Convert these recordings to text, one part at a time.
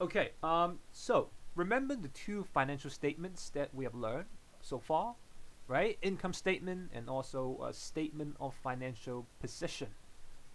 Okay, um, so remember the two financial statements that we have learned so far, right? Income statement and also a statement of financial position,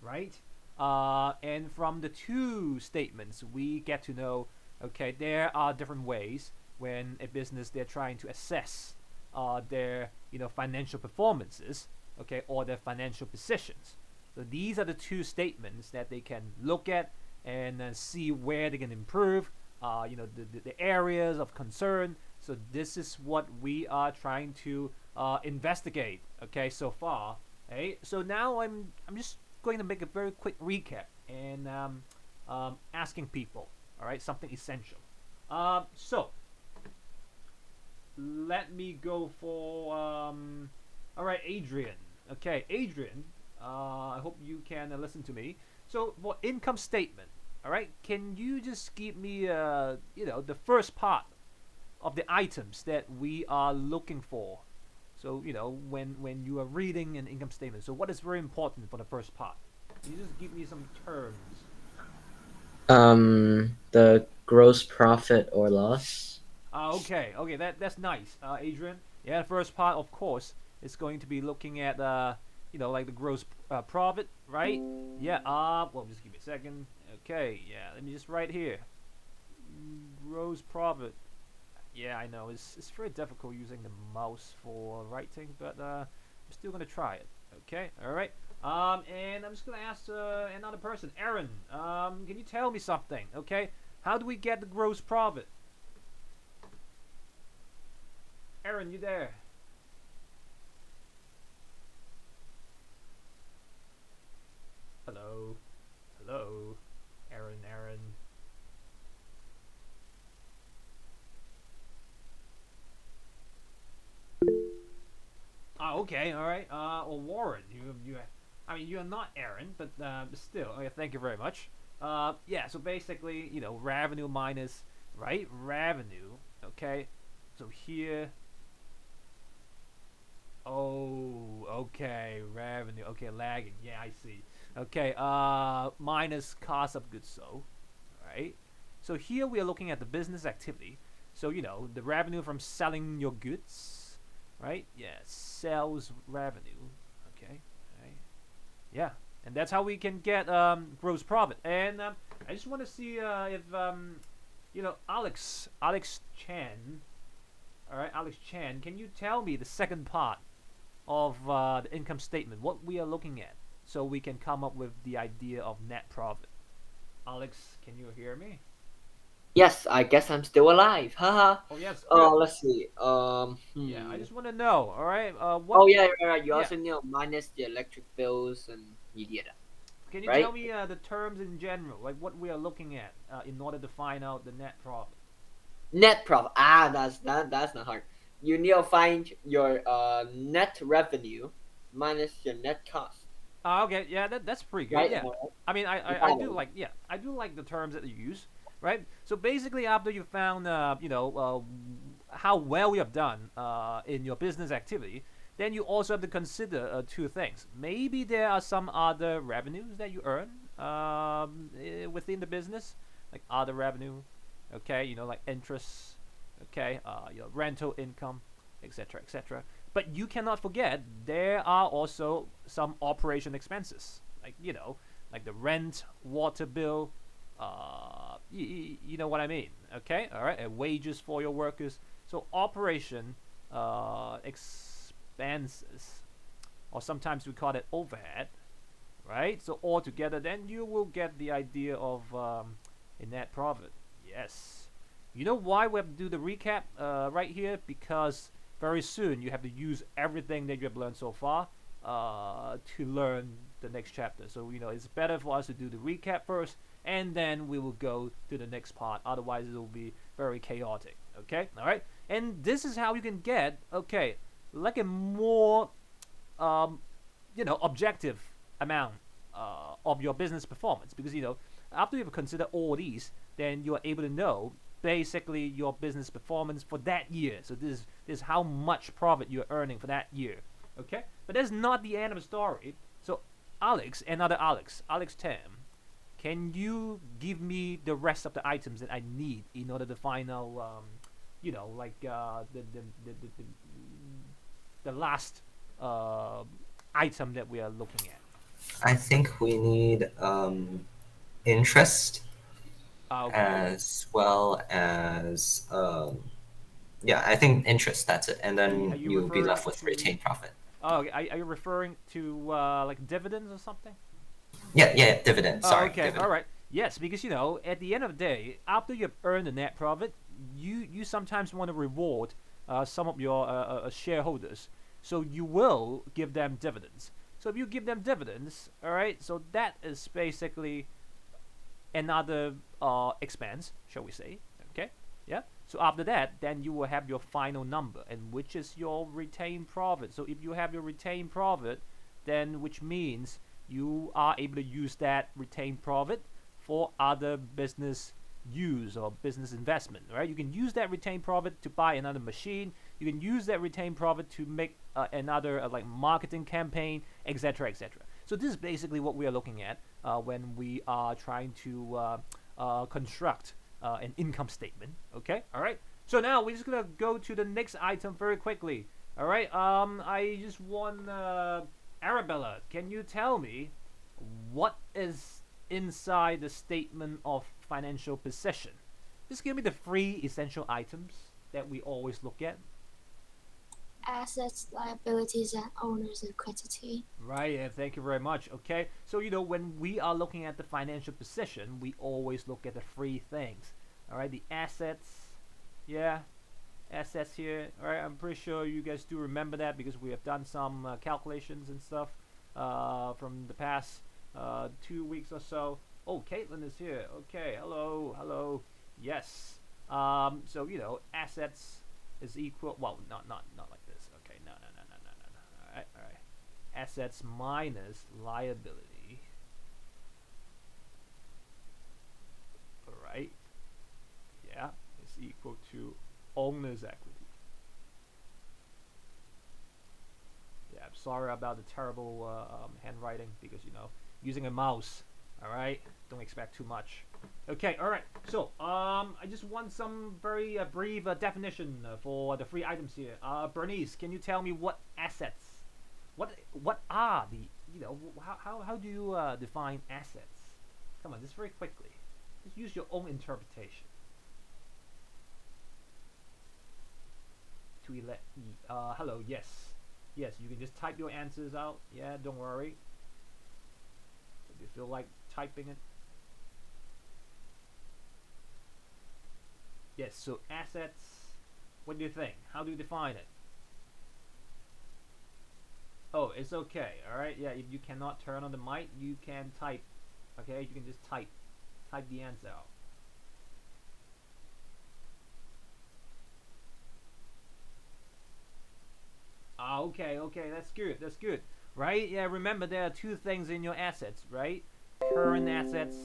right? Uh, and from the two statements, we get to know, okay, there are different ways when a business they're trying to assess uh, their you know financial performances, okay, or their financial positions. So these are the two statements that they can look at and uh, see where they can improve. Uh, you know the, the, the areas of concern. So this is what we are trying to uh, investigate. Okay, so far. Okay, so now I'm I'm just going to make a very quick recap and um, um, asking people. All right, something essential. Um, so let me go for um, all right, Adrian. Okay, Adrian. Uh, I hope you can uh, listen to me. So for income statement, all right, can you just give me uh, you know the first part of the items that we are looking for? So you know when when you are reading an income statement. So what is very important for the first part? Can you just give me some terms? Um, the gross profit or loss. Uh, okay, okay, that that's nice, uh, Adrian. Yeah, the first part, of course, is going to be looking at uh, you know, like the gross uh, profit, right? Yeah. Uh, well, just give me a second. Okay. Yeah. Let me just write here. Gross profit. Yeah, I know. It's it's very difficult using the mouse for writing, but uh, I'm still gonna try it. Okay. All right. Um, and I'm just gonna ask uh, another person, Aaron. Um, can you tell me something? Okay. How do we get the gross profit? Aaron, you there? Hello? Hello? Aaron, Aaron. Oh, okay, all right. Uh, well, Warren, you, you, I mean, you are not Aaron, but uh, still, okay, thank you very much. Uh, yeah. So basically, you know, revenue minus, right? Revenue. Okay. So here. Oh, okay, revenue. Okay, lagging. Yeah, I see. Okay, uh, minus cost of goods sold, right? So here we are looking at the business activity. So, you know, the revenue from selling your goods, right? Yeah, sales revenue, okay, right? Yeah, and that's how we can get um, gross profit. And um, I just want to see uh, if, um, you know, Alex, Alex Chan, all right, Alex Chan, can you tell me the second part of uh, the income statement, what we are looking at? So we can come up with the idea of net profit. Alex, can you hear me? Yes, I guess I'm still alive. Haha. Oh yes. Oh, good. let's see. Um. yeah, I hmm. just want to know. All right. Uh, what? Oh yeah, right, right. You yeah. also know minus the electric bills and media. Can you right? tell me uh, the terms in general, like what we are looking at, uh, in order to find out the net profit? Net profit. Ah, that's that. That's not hard. You need to find your uh net revenue minus your net cost. Uh, okay, yeah, that, that's pretty good. Right? Yeah, I mean, I, I, I do like yeah, I do like the terms that you use, right? So basically, after you found uh, you know uh, how well you have done uh, in your business activity, then you also have to consider uh, two things. Maybe there are some other revenues that you earn um, eh, within the business, like other revenue, okay, you know, like interest, okay, uh, your rental income, etc., etc. But you cannot forget there are also some operation expenses, like you know, like the rent, water bill, uh, y- you know what I mean, okay, all right, and wages for your workers. So operation uh, expenses, or sometimes we call it overhead, right? So all together, then you will get the idea of um, a net profit. Yes. You know why we have to do the recap uh, right here? Because very soon you have to use everything that you have learned so far uh, to learn the next chapter. So you know it's better for us to do the recap first, and then we will go to the next part. Otherwise, it will be very chaotic. Okay, all right. And this is how you can get okay, like a more, um, you know, objective amount uh, of your business performance because you know after you've considered all these, then you are able to know basically your business performance for that year. So this is, this is how much profit you're earning for that year. Okay? But that's not the end of the story. So Alex, another Alex, Alex Tam, can you give me the rest of the items that I need in order to final, um, you know, like uh, the, the, the, the, the, the last uh, item that we are looking at? I think we need um, interest Uh, okay. as well as um, yeah, I think interest. That's it, and then you you'll be left with retained profit. Oh, okay. are, are you referring to uh, like dividends or something? Yeah, yeah, dividend. Oh, Sorry, okay, dividend. all right. Yes, because you know, at the end of the day, after you've earned the net profit, you you sometimes want to reward uh, some of your uh, uh, shareholders, so you will give them dividends. So if you give them dividends, all right, so that is basically another uh, expense, shall we say? Okay, yeah. So after that, then you will have your final number, and which is your retained profit. So if you have your retained profit, then which means you are able to use that retained profit for other business use or business investment, right? You can use that retained profit to buy another machine. You can use that retained profit to make uh, another uh, like marketing campaign, etc., etc. So this is basically what we are looking at when we are trying to uh, uh, construct uh, an income statement. Okay, all right. So now we're just gonna go to the next item very quickly. All right. Um, I just want uh, Arabella. Can you tell me what is inside the statement of financial position? Just give me the three essential items that we always look at. Assets, liabilities, and owner's equity. Right, yeah, thank you very much. Okay, so you know, when we are looking at the financial position, we always look at the three things. All right, the assets, yeah, assets here. All right, I'm pretty sure you guys do remember that because we have done some uh, calculations and stuff uh, from the past uh, two weeks or so. Oh, Caitlin is here. Okay, hello, hello. Yes. Um, so you know, assets is equal. Well, not not not like this. Okay, no, no, no, no, no, no, no. All right, all right assets minus liability. Alright. Yeah, is equal to owner's equity. Yeah, I'm sorry about the terrible uh, um, handwriting because, you know, using a mouse. Alright, don't expect too much. Okay, alright. So, um, I just want some very uh, brief uh, definition uh, for the three items here. Uh, Bernice, can you tell me what assets what what are the you know how how, how do you uh, define assets? Come on just very quickly. Just use your own interpretation. To uh hello yes. Yes you can just type your answers out. Yeah don't worry. If you feel like typing it. Yes so assets what do you think? How do you define it Oh, it's okay. All right. Yeah, if you cannot turn on the mic, you can type. Okay, you can just type, type the answer out. Ah, okay, okay, that's good. That's good. Right? Yeah. Remember, there are two things in your assets, right? Current assets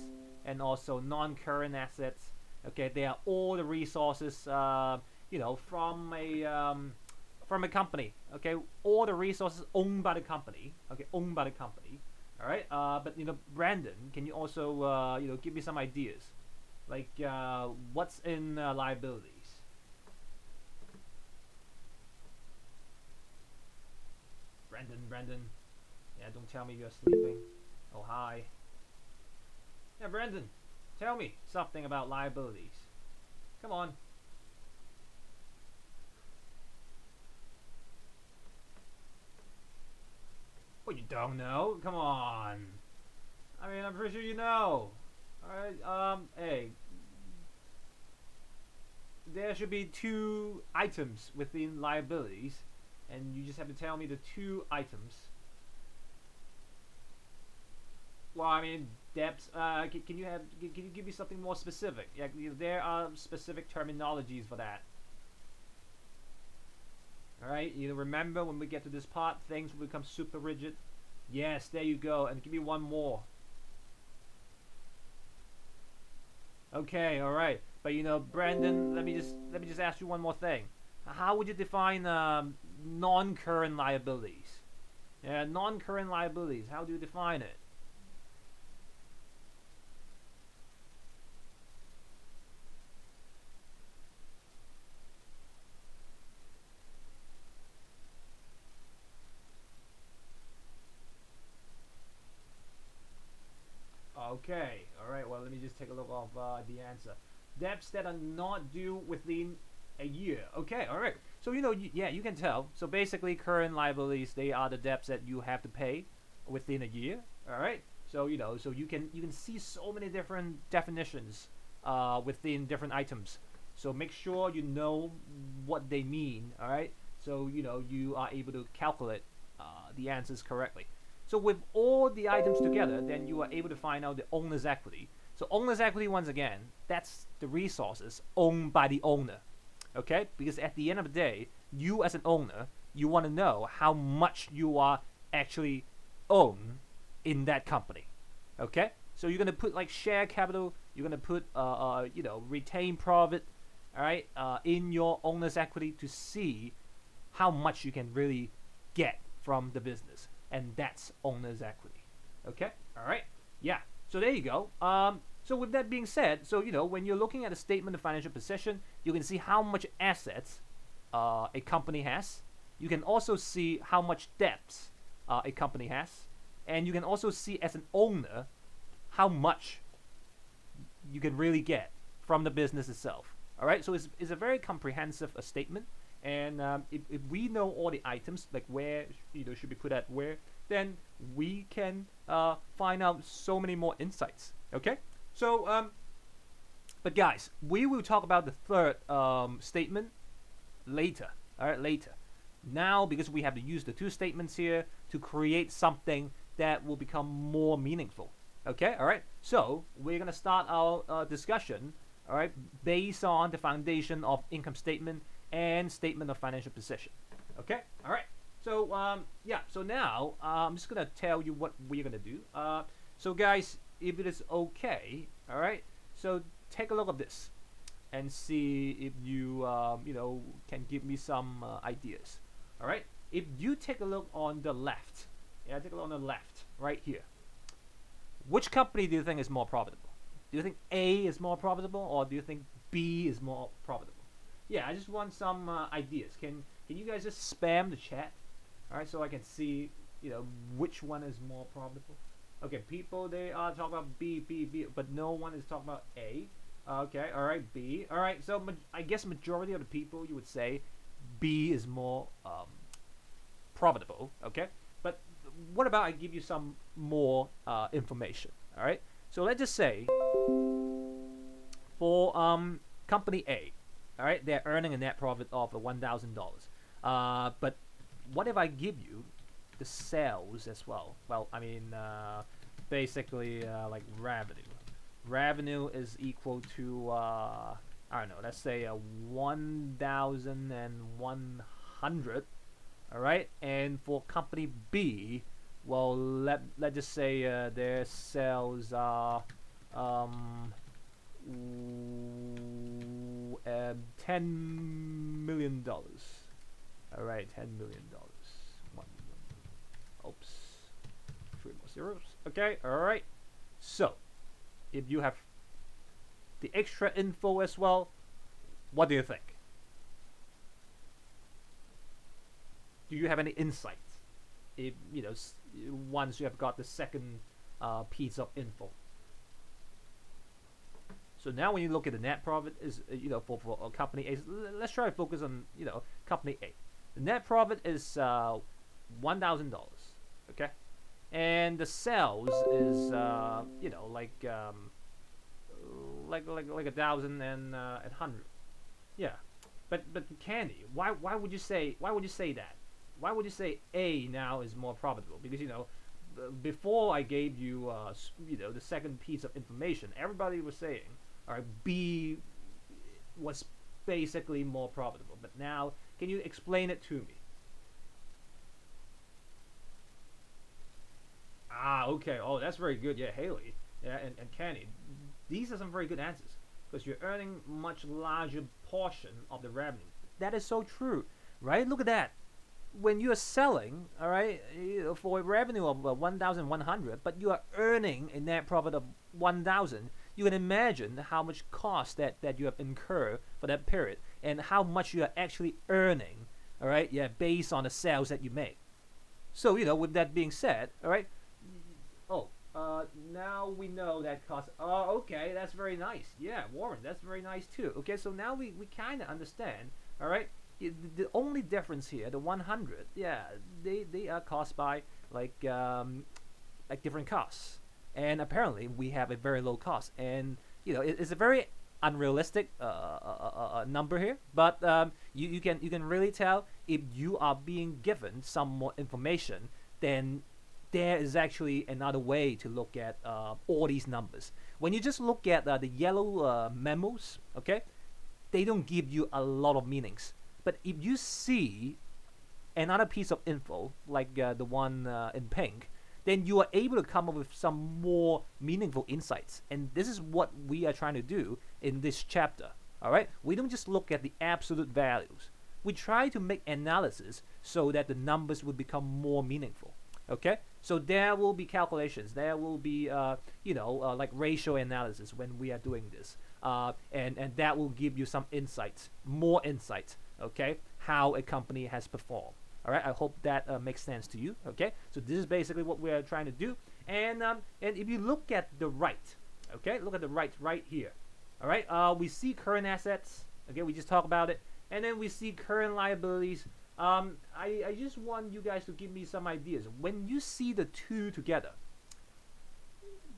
and also non-current assets. Okay, they are all the resources, uh, you know, from a um, from a company. Okay, all the resources owned by the company. Okay, owned by the company. All right. Uh, but you know, Brandon, can you also uh, you know give me some ideas, like uh, what's in uh, liabilities? Brandon, Brandon. Yeah, don't tell me you're sleeping. Oh hi. Yeah, Brandon, tell me something about liabilities. Come on. You don't know? Come on. I mean, I'm pretty sure you know. Alright, um, hey. There should be two items within liabilities, and you just have to tell me the two items. Well, I mean, debts. Uh, can, can you have? Can, can you give me something more specific? There are specific terminologies for that. Alright, you remember when we get to this part, things will become super rigid. Yes, there you go. And give me one more. Okay, alright. But you know, Brandon, let me just let me just ask you one more thing. How would you define um, non-current liabilities? Yeah, non-current liabilities. How do you define it? Okay. All right. Well, let me just take a look of uh, the answer. Debts that are not due within a year. Okay. All right. So you know, you, yeah, you can tell. So basically, current liabilities they are the debts that you have to pay within a year. All right. So you know, so you can you can see so many different definitions uh, within different items. So make sure you know what they mean. All right. So you know you are able to calculate uh, the answers correctly. So with all the items together, then you are able to find out the owner's equity. So owner's equity, once again, that's the resources owned by the owner. Okay? Because at the end of the day, you as an owner, you want to know how much you are actually own in that company. Okay? So you're gonna put like share capital. You're gonna put uh, uh you know retain profit, all right, uh, in your owner's equity to see how much you can really get from the business and that's owner's equity. Okay? All right? Yeah. So there you go. Um, so with that being said, so you know when you're looking at a statement of financial position, you can see how much assets uh, a company has. You can also see how much debts uh, a company has, and you can also see as an owner how much you can really get from the business itself. All right, so it's, it's a very comprehensive uh, statement. And um, if, if we know all the items, like where you know should be put at where, then we can uh, find out so many more insights. Okay, so um, but guys, we will talk about the third um, statement later. All right, later. Now, because we have to use the two statements here to create something that will become more meaningful. Okay, all right. So we're gonna start our uh, discussion. All right, based on the foundation of income statement and statement of financial position. Okay, all right. So um, yeah, so now uh, I'm just gonna tell you what we're gonna do. Uh, so guys, if it is okay, all right. So take a look at this and see if you um, you know can give me some uh, ideas. All right. If you take a look on the left, yeah, take a look on the left right here. Which company do you think is more profitable? Do you think A is more profitable, or do you think B is more profitable? Yeah, I just want some uh, ideas. Can can you guys just spam the chat? All right, so I can see you know which one is more profitable. Okay, people they are talking about B, B, B, but no one is talking about A. Okay, all right, B. All right, so I guess majority of the people you would say B is more um, profitable. Okay, but what about I give you some more uh, information? All right, so let's just say for um, company A, all right, they're earning a net profit of one thousand uh, dollars. But what if I give you the sales as well? Well, I mean, uh, basically uh, like revenue. Revenue is equal to uh, I don't know. Let's say a one hundred. All right, and for company B, well, let let's just say uh, their sales are um, uh, ten million dollars. All right, ten million dollars. One. Oops. Three more zeros. Okay. All right. So, if you have the extra info as well, what do you think? Do you have any insight? If you know, once you have got the second uh, piece of info. So now when you look at the net profit is uh, you know for, for a company A, let's try to focus on you know company A. The net profit is uh, one thousand dollars, okay, and the sales is uh, you know like um, like like like a thousand and uh, a hundred, yeah. But but Candy, why why would you say why would you say that? Why would you say A now is more profitable? Because you know before I gave you uh, you know the second piece of information, everybody was saying or B was basically more profitable. But now, can you explain it to me? Ah, okay. Oh, that's very good. Yeah, Haley yeah, and, and Kenny. These are some very good answers because you're earning much larger portion of the revenue. That is so true, right? Look at that. When you are selling, all right, for a revenue of uh, 1,100, but you are earning a net profit of 1,000, you can imagine how much cost that, that you have incurred for that period and how much you are actually earning, all right, yeah, based on the sales that you make. So, you know, with that being said, all right, oh, uh, now we know that cost. Oh, okay, that's very nice. Yeah, Warren, that's very nice too. Okay, so now we, we kind of understand. All right, the, the only difference here, the 100, yeah, they they are caused by like um, like different costs, and apparently we have a very low cost, and you know it, it's a very unrealistic uh, uh, uh, uh, number here, but um, you, you can you can really tell if you are being given some more information, then there is actually another way to look at uh, all these numbers. When you just look at uh, the yellow uh, memos, okay, they don't give you a lot of meanings. But if you see another piece of info, like uh, the one uh, in pink, then you are able to come up with some more meaningful insights. And this is what we are trying to do in this chapter. All right, we don't just look at the absolute values. We try to make analysis so that the numbers will become more meaningful. Okay, so there will be calculations. There will be, uh, you know, uh, like ratio analysis when we are doing this, uh, and and that will give you some insights, more insights. Okay, how a company has performed. All right, I hope that uh, makes sense to you. Okay, so this is basically what we are trying to do. And um, and if you look at the right, okay, look at the right right here. All right, uh, we see current assets. Okay, we just talked about it, and then we see current liabilities. Um, I, I just want you guys to give me some ideas. When you see the two together,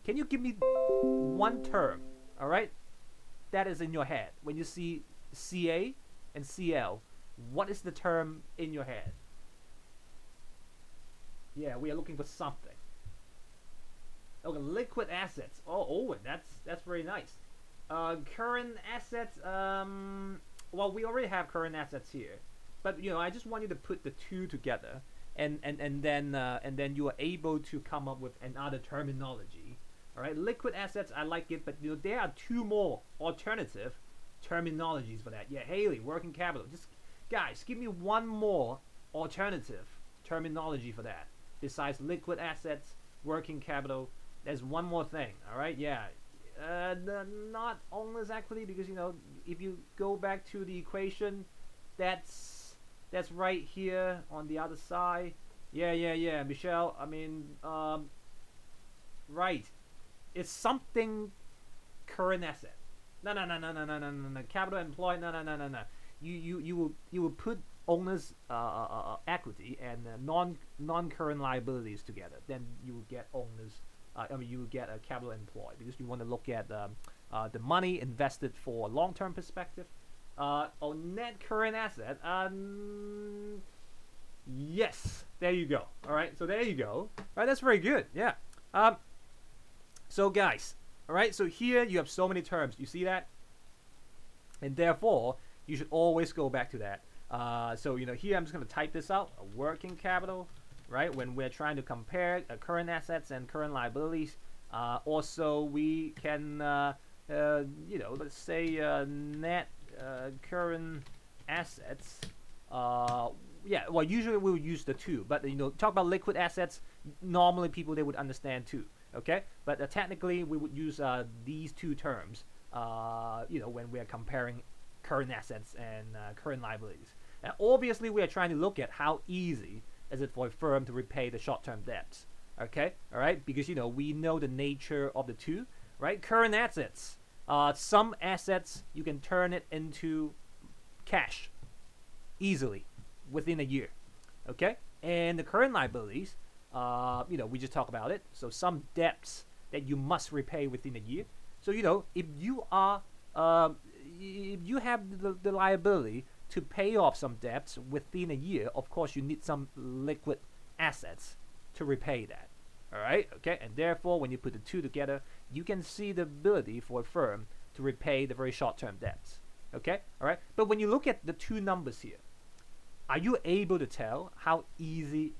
can you give me one term, all right, that is in your head? When you see CA and CL, what is the term in your head? Yeah, we are looking for something. Okay, liquid assets. Oh, Owen, that's that's very nice. Uh, current assets. Um, well, we already have current assets here, but you know, I just want you to put the two together, and and and then uh, and then you are able to come up with another terminology. All right, liquid assets. I like it, but you know, there are two more alternative terminologies for that. Yeah, Haley, working capital. Just guys, give me one more alternative terminology for that besides liquid assets, working capital. There's one more thing. All right, yeah, uh, not owner's equity because you know if you go back to the equation, that's that's right here on the other side. Yeah, yeah, yeah, Michelle. I mean, um, right. It's something current asset. No, no, no, no, no, no, no, no, no. Capital employed. No, no, no, no, no. You, you, you will, you will put owner's uh, uh, uh, equity and uh, non non current liabilities together. Then you will get owner's. Uh, I mean, you get a capital employed because you want to look at um, uh, the money invested for a long term perspective. Uh, on net current asset. Um, yes, there you go. All right, so there you go. All right, that's very good. Yeah. Um. So guys, all right. So here you have so many terms. You see that, and therefore you should always go back to that. Uh, so you know here I'm just gonna type this out. Working capital, right? When we're trying to compare uh, current assets and current liabilities. Uh, also, we can, uh, uh, you know, let's say uh, net current assets. Yeah, well, usually we would use the two, but you know, talk about liquid assets. Normally, people they would understand too. Okay, but technically, we would use these two terms. You know, when we are comparing current assets and current liabilities. And obviously, we are trying to look at how easy is it for a firm to repay the short-term debts. Okay, all right, because you know we know the nature of the two, right? Current assets. Uh, some assets you can turn it into cash easily within a year. Okay, and the current liabilities. Uh, you know, we just talked about it. So some debts that you must repay within a year. So you know, if you are, um, if you have the, the liability to pay off some debts within a year, of course you need some liquid assets to repay that. All right, okay, and therefore when you put the two together, you can see the ability for a firm to repay the very short-term debts. Okay, all right, but when you look at the two numbers here, are you able to tell how easy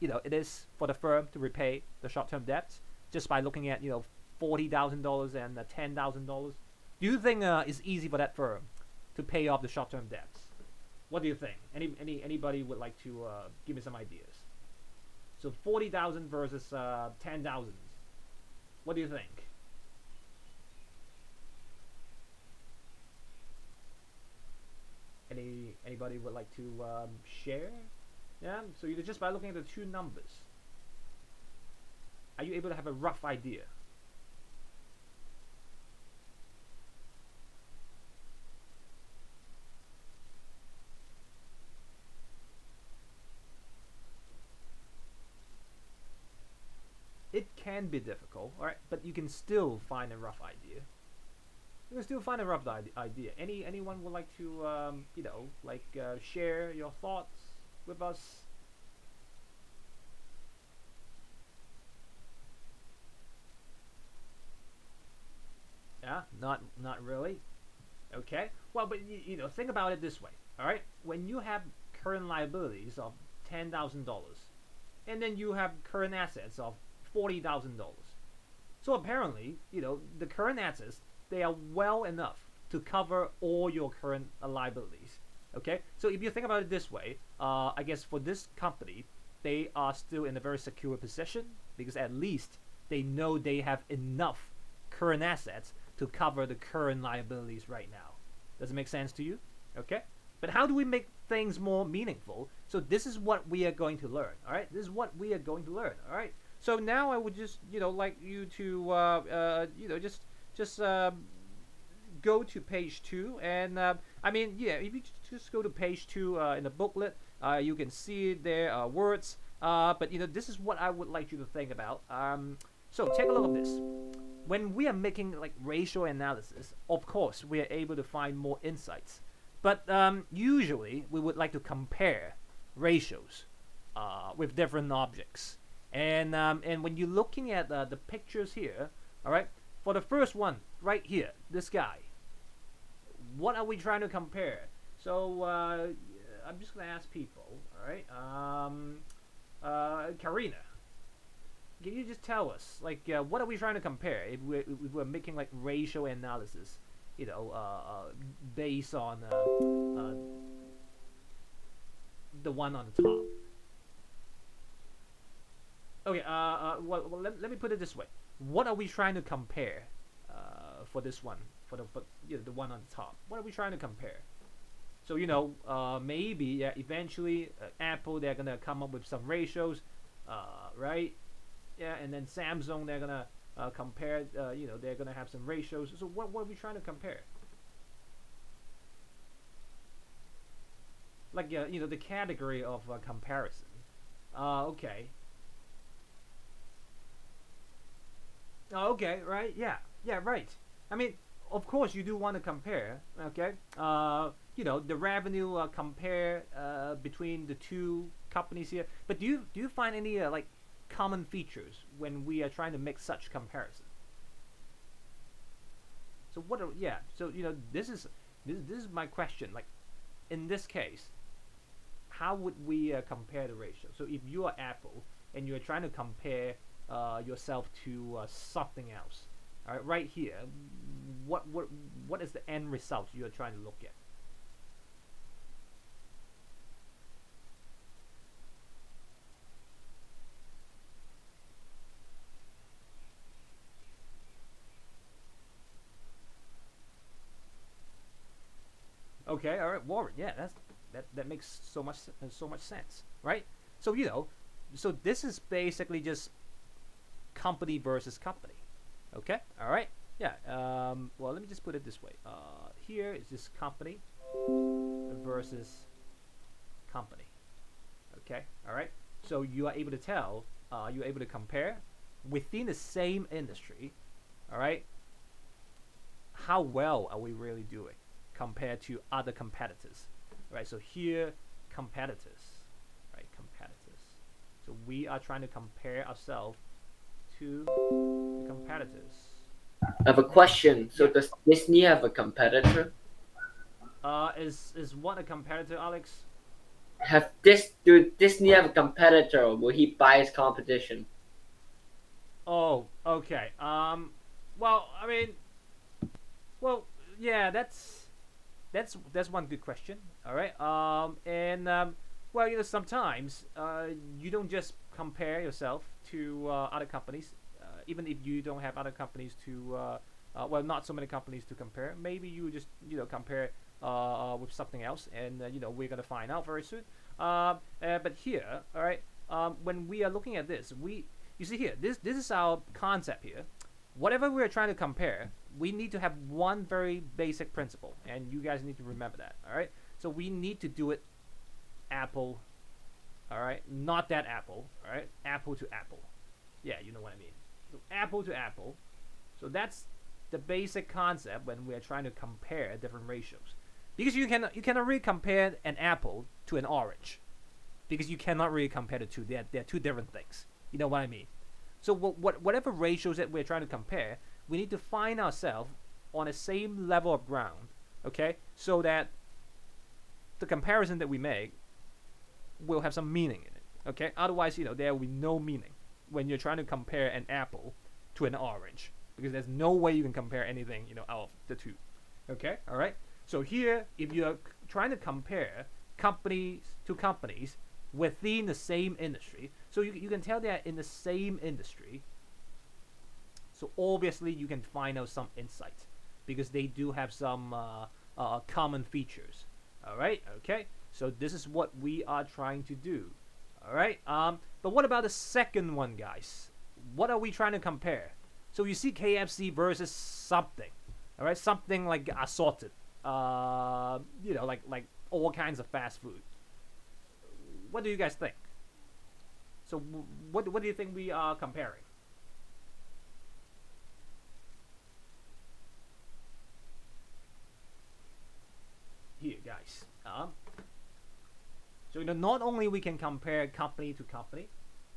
you know it is for the firm to repay the short-term debts just by looking at you know forty thousand dollars and uh, ten thousand dollars? Do you think uh, it's easy for that firm to pay off the short-term debts? What do you think? Any any anybody would like to uh, give me some ideas? So forty thousand versus uh, ten thousand. What do you think? Any anybody would like to um, share? Yeah. So you just by looking at the two numbers, are you you able to have a rough idea? It can be difficult, all right, but you can still find a rough idea. You can still find a rough idea. Any anyone would like to, um, you know, like uh, share your thoughts with us? Yeah, not not really. Okay. Well, but you, you know, think about it this way. All right. When you have current liabilities of ten thousand dollars, and then you have current assets of forty thousand dollars, so apparently, you know, the current assets they are well enough to cover all your current liabilities. Okay. So if you think about it this way, uh, I guess for this company, they are still in a very secure position because at least they know they have enough current assets to cover the current liabilities right now. Does it make sense to you? Okay? But how do we make things more meaningful? So this is what we are going to learn. All right? This is what we are going to learn. All right? So now I would just, you know, like you to, uh, uh, you know, just, just um, go to page two, and uh, I mean, yeah, if you just go to page two uh, in the booklet, uh, you can see there are words. Uh, but you know, this is what I would like you to think about. Um, so take a look at this when we are making like ratio analysis, of course, we are able to find more insights. But um, usually, we would like to compare ratios uh, with different objects. And um, and when you're looking at uh, the pictures here, all right, for the first one right here, this guy, what are we trying to compare? So uh, I'm just gonna ask people, all right, um, uh, Karina can you just tell us like uh, what are we trying to compare if we're, if we're making like ratio analysis you know uh, uh, based on uh, uh, the one on the top okay uh, uh, well, well let, let me put it this way what are we trying to compare uh, for this one for the for, you know, the one on the top what are we trying to compare so you know uh, maybe yeah eventually uh, apple they're gonna come up with some ratios uh, right yeah, and then Samsung they're gonna uh, compare. Uh, you know, they're gonna have some ratios. So what what are we trying to compare? Like uh, you know, the category of uh, comparison. Uh, okay. Oh, okay, right? Yeah, yeah, right. I mean, of course, you do want to compare. Okay. Uh, you know, the revenue uh, compare uh, between the two companies here. But do you do you find any uh, like common features when we are trying to make such comparison. So what are yeah, so you know this is this, this is my question like in this case how would we uh, compare the ratio? So if you are Apple and you're trying to compare uh, yourself to uh, something else, all right, right here, what what what is the end result you're trying to look at? Okay, all right, Warren. Yeah, that's that that makes so much so much sense, right? So you know, so this is basically just company versus company. Okay, all right, yeah. Um, well, let me just put it this way. Uh, here is this company versus company. Okay, all right. So you are able to tell, uh, you are able to compare within the same industry. All right. How well are we really doing? compared to other competitors, right? So here, competitors, right? Competitors. So we are trying to compare ourselves to the competitors. I have a question. So does Disney have a competitor? Uh, is is what a competitor, Alex? Have this do Disney have a competitor or will he buy his competition? Oh, okay. Um, well, I mean, well, yeah, that's that's that's one good question. All right. Um, and um, well, you know, sometimes uh, you don't just compare yourself to uh, other companies, uh, even if you don't have other companies to. Uh, uh, well, not so many companies to compare. Maybe you just you know compare uh, uh, with something else, and you know we're gonna find out very soon. Um, but here, all right, um, when we are looking at this, we you see here, this this is our concept here. Whatever we're trying to compare, we need to have one very basic principle, and you guys need to remember that. All right. So we need to do it apple. All right, not that apple. All right, apple to apple. Yeah, you know what I mean. So apple to apple. So that's the basic concept when we're trying to compare different ratios. Because you cannot you cannot really compare an apple to an orange. Because you cannot really compare the two. They're, they're two different things. You know what I mean? So what, what whatever ratios that we're trying to compare, we need to find ourselves on the same level of ground, okay? So that the comparison that we make will have some meaning in it, okay? Otherwise, you know, there will be no meaning when you're trying to compare an apple to an orange because there's no way you can compare anything, you know, out of the two. Okay? All right? So here, if you're trying to compare companies to companies within the same industry, so you, you can tell they're in the same industry. So obviously you can find out some insight because they do have some uh, uh, common features. All right? Okay? So this is what we are trying to do. All right? Um, but what about the second one, guys? What are we trying to compare? So you see KFC versus something, all right, something like assorted, uh, you know, like like all kinds of fast food. What do you guys think? So what what do you think we are comparing? Here, guys. Um, so you know, not only we can compare company to company.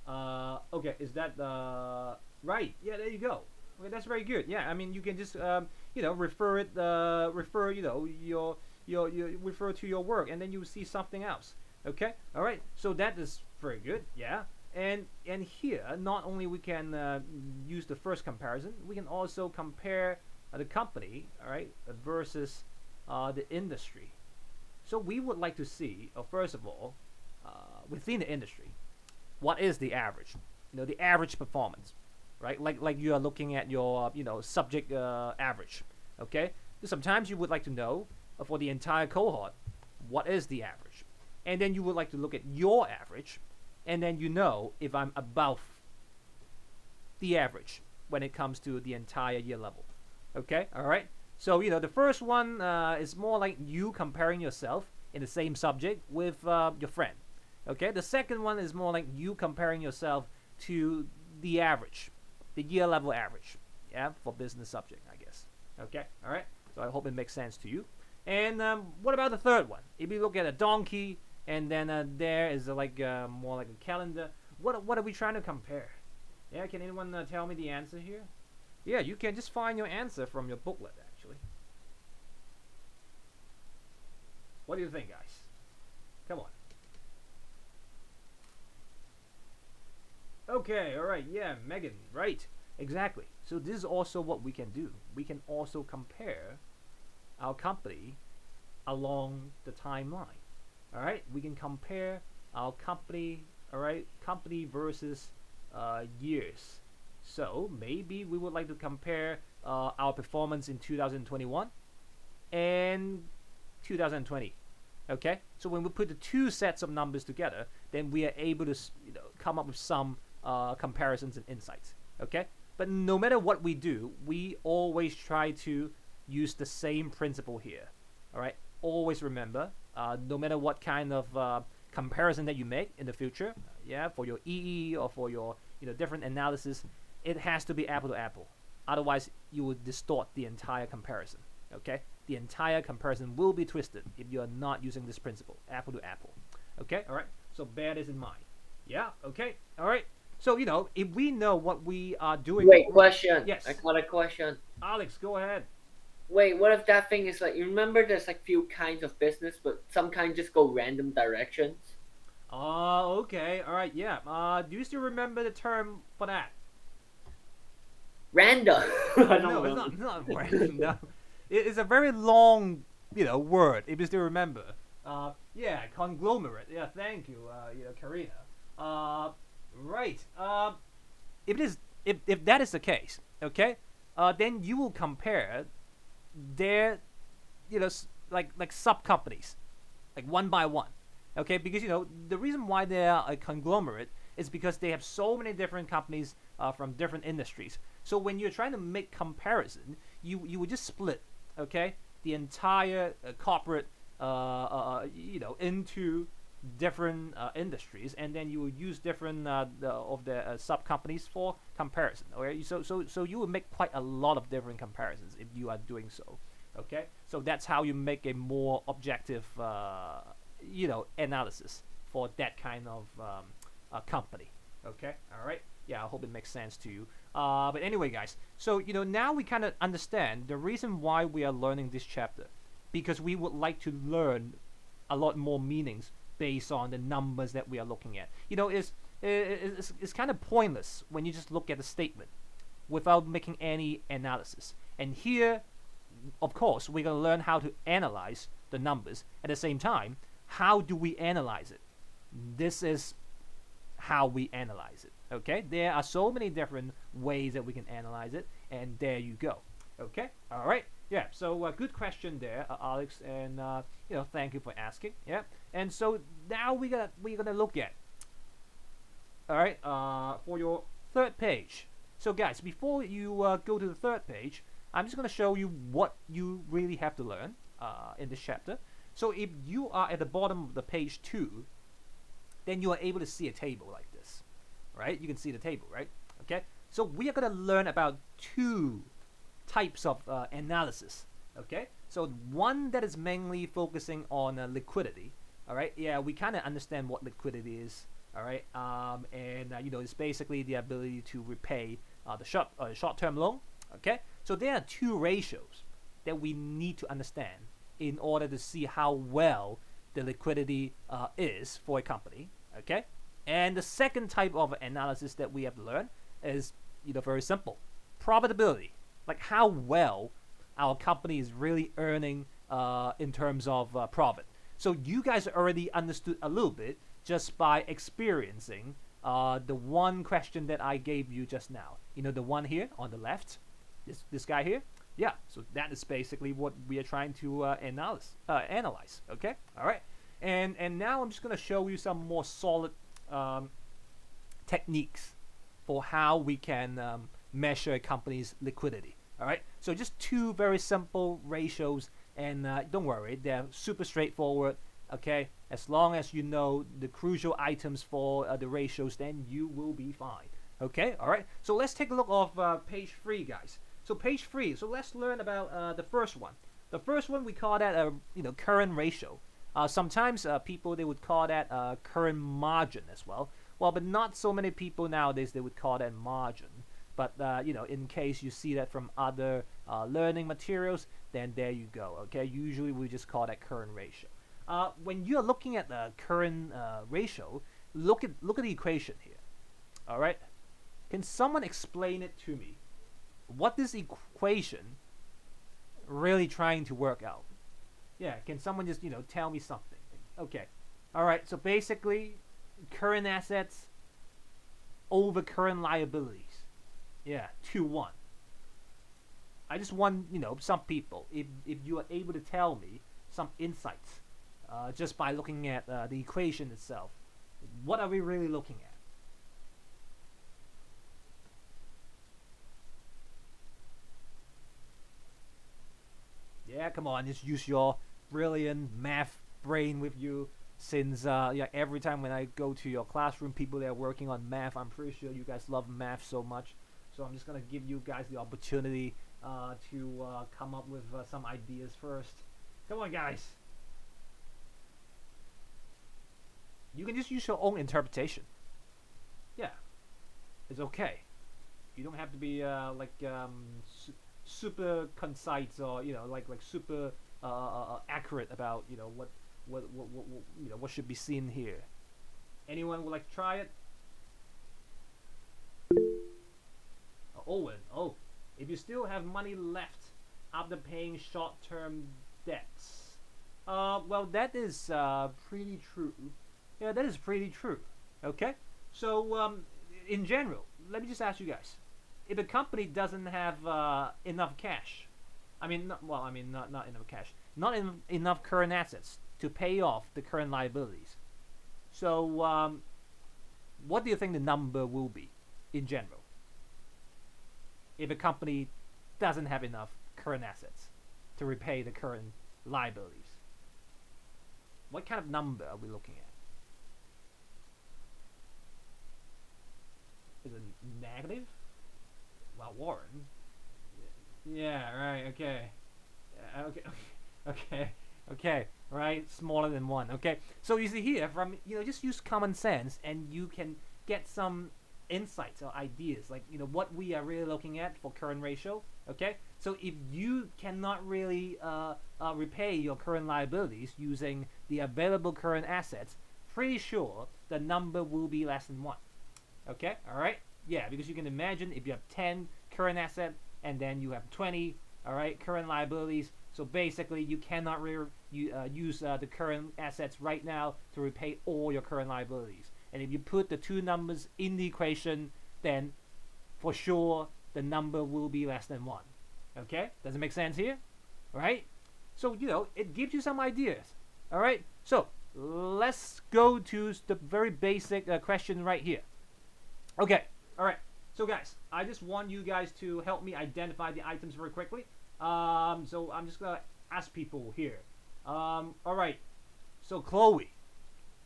Uh, okay, is that uh, right? Yeah, there you go. Okay, that's very good. Yeah, I mean, you can just um, you know refer it, uh, refer you know your your your refer to your work, and then you see something else. Okay, all right. So that is very good. Yeah, and and here not only we can uh, use the first comparison, we can also compare the company, all right, versus uh, the industry. So we would like to see, uh, first of all, uh, within the industry, what is the average? You know, the average performance, right? Like like you are looking at your you know subject uh, average. Okay. Sometimes you would like to know uh, for the entire cohort what is the average, and then you would like to look at your average, and then you know if I'm above the average when it comes to the entire year level. Okay. All right. So you know the first one uh, is more like you comparing yourself in the same subject with uh, your friend. Okay. The second one is more like you comparing yourself to the average, the year level average. Yeah, for business subject, I guess. Okay. All right. So I hope it makes sense to you. And um, what about the third one? If you look at a donkey, and then uh, there is uh, like uh, more like a calendar. What what are we trying to compare? Yeah, can anyone uh, tell me the answer here? Yeah, you can just find your answer from your booklet actually. What do you think, guys? Come on. Okay, all right, yeah, Megan, right, exactly. So this is also what we can do. We can also compare our company along the timeline. All right, we can compare our company, all right, company versus uh, years. So maybe we would like to compare uh, our performance in 2021 and 2020. Okay, so when we put the two sets of numbers together, then we are able to you know, come up with some uh, comparisons and insights. Okay, but no matter what we do, we always try to use the same principle here. All right, always remember, uh, no matter what kind of uh, comparison that you make in the future, yeah, for your EE or for your you know different analysis, it has to be apple to apple. Otherwise, you will distort the entire comparison. Okay, the entire comparison will be twisted if you are not using this principle, apple to apple. Okay, all right. So bear this in mind. Yeah. Okay. All right. So you know, if we know what we are doing, Wait, question. Yes. I got a question. Alex, go ahead. Wait, what if that thing is like you remember there's like few kinds of business, but some kind just go random directions? Oh, okay. All right. Yeah. Uh, do you still remember the term for that? Random. I don't no, it's not. Not random. It is a very long, you know, word. If you still remember. Uh, yeah, conglomerate. Yeah, thank you. Uh, you know, Karina. Uh, right. Uh, if it is, if if that is the case, okay, uh, then you will compare their, you know, like like sub companies, like one by one, okay, because you know the reason why they are a conglomerate is because they have so many different companies uh, from different industries. So when you're trying to make comparison, you you would just split, okay, the entire uh, corporate, uh, uh, you know, into different uh, industries, and then you will use different uh, the, of the uh, sub companies for comparison. Okay, so so so you will make quite a lot of different comparisons if you are doing so. Okay, so that's how you make a more objective, uh, you know, analysis for that kind of um, uh, company. Okay, all right. Yeah, I hope it makes sense to you. Uh, but anyway, guys, so you know now we kind of understand the reason why we are learning this chapter, because we would like to learn a lot more meanings based on the numbers that we are looking at. You know, it's it's, it's kind of pointless when you just look at the statement without making any analysis. And here, of course, we're going to learn how to analyze the numbers. At the same time, how do we analyze it? This is how we analyze it. Okay, there are so many different ways that we can analyze it, and there you go. Okay, all right, yeah. So uh, good question there, uh, Alex, and uh, you know, thank you for asking. Yeah, and so now we got we're gonna look at. All right, uh, for your third page. So guys, before you uh, go to the third page, I'm just gonna show you what you really have to learn uh, in this chapter. So if you are at the bottom of the page two, then you are able to see a table like this, right? You can see the table, right? Okay. So we are gonna learn about two types of uh, analysis. Okay. So one that is mainly focusing on uh, liquidity. All right. Yeah, we kind of understand what liquidity is. All right. Um, and uh, you know, it's basically the ability to repay uh, the short uh, short-term loan. Okay. So there are two ratios that we need to understand in order to see how well the liquidity uh, is for a company. Okay. And the second type of analysis that we have to learn is, you know, very simple, profitability. Like how well our company is really earning uh, in terms of uh, profit. So you guys already understood a little bit just by experiencing uh, the one question that I gave you just now. You know, the one here on the left, this this guy here. Yeah, so that is basically what we are trying to uh, analyze. Uh, analyze. Okay, all right. And and now I'm just gonna show you some more solid um, techniques for how we can um, measure a company's liquidity. All right. So just two very simple ratios, and uh, don't worry, they're super straightforward. Okay. As long as you know the crucial items for uh, the ratios, then you will be fine. Okay. All right. So let's take a look of uh, page three, guys. So page three. So let's learn about uh, the first one. The first one we call that a you know current ratio. Uh, sometimes uh, people they would call that uh, current margin as well. Well, but not so many people nowadays they would call that margin. But uh, you know, in case you see that from other uh, learning materials, then there you go. Okay, usually we just call that current ratio. Uh, when you are looking at the current ratio, look at look at the equation here. All right, can someone explain it to me? What this equation really trying to work out? Yeah, can someone just, you know, tell me something? Okay. Alright, so basically, current assets over current liabilities. Yeah, 2-1. I just want, you know, some people, if, if you are able to tell me some insights uh, just by looking at uh, the equation itself, what are we really looking at? Yeah, come on, just use your brilliant math brain with you. Since uh, yeah, every time when I go to your classroom, people that are working on math, I'm pretty sure you guys love math so much. So I'm just gonna give you guys the opportunity uh, to uh, come up with uh, some ideas first. Come on, guys. You can just use your own interpretation. Yeah, it's okay. You don't have to be uh, like um, super concise or you know like like super uh, uh, uh, accurate about you know what, what what, what what you know what should be seen here. Anyone would like to try it? Uh, Owen, oh, if you still have money left after paying short-term debts, uh, well that is uh, pretty true. Yeah, that is pretty true. Okay, so um, in general, let me just ask you guys: if a company doesn't have uh, enough cash, I mean, not, well, I mean, not not enough cash, not en enough current assets to pay off the current liabilities. So, um, what do you think the number will be in general? If a company doesn't have enough current assets to repay the current liabilities, what kind of number are we looking at? Is it negative? Well, Warren. Yeah, right, okay. Okay, okay, okay, right, smaller than one, okay. So you see here, from, you know, just use common sense and you can get some insights or ideas, like, you know, what we are really looking at for current ratio, okay. So if you cannot really uh, uh, repay your current liabilities using the available current assets, pretty sure the number will be less than one. Okay, all right, yeah, because you can imagine if you have 10 current asset and then you have 20, all right, current liabilities. So basically, you cannot re- you, uh, use uh, the current assets right now to repay all your current liabilities. And if you put the two numbers in the equation, then for sure the number will be less than one. Okay, does it make sense here? All right. So you know it gives you some ideas. All right. So let's go to the very basic uh, question right here. Okay, all right. So guys, I just want you guys to help me identify the items very quickly. Um, so I'm just gonna ask people here. Um, all right. So Chloe,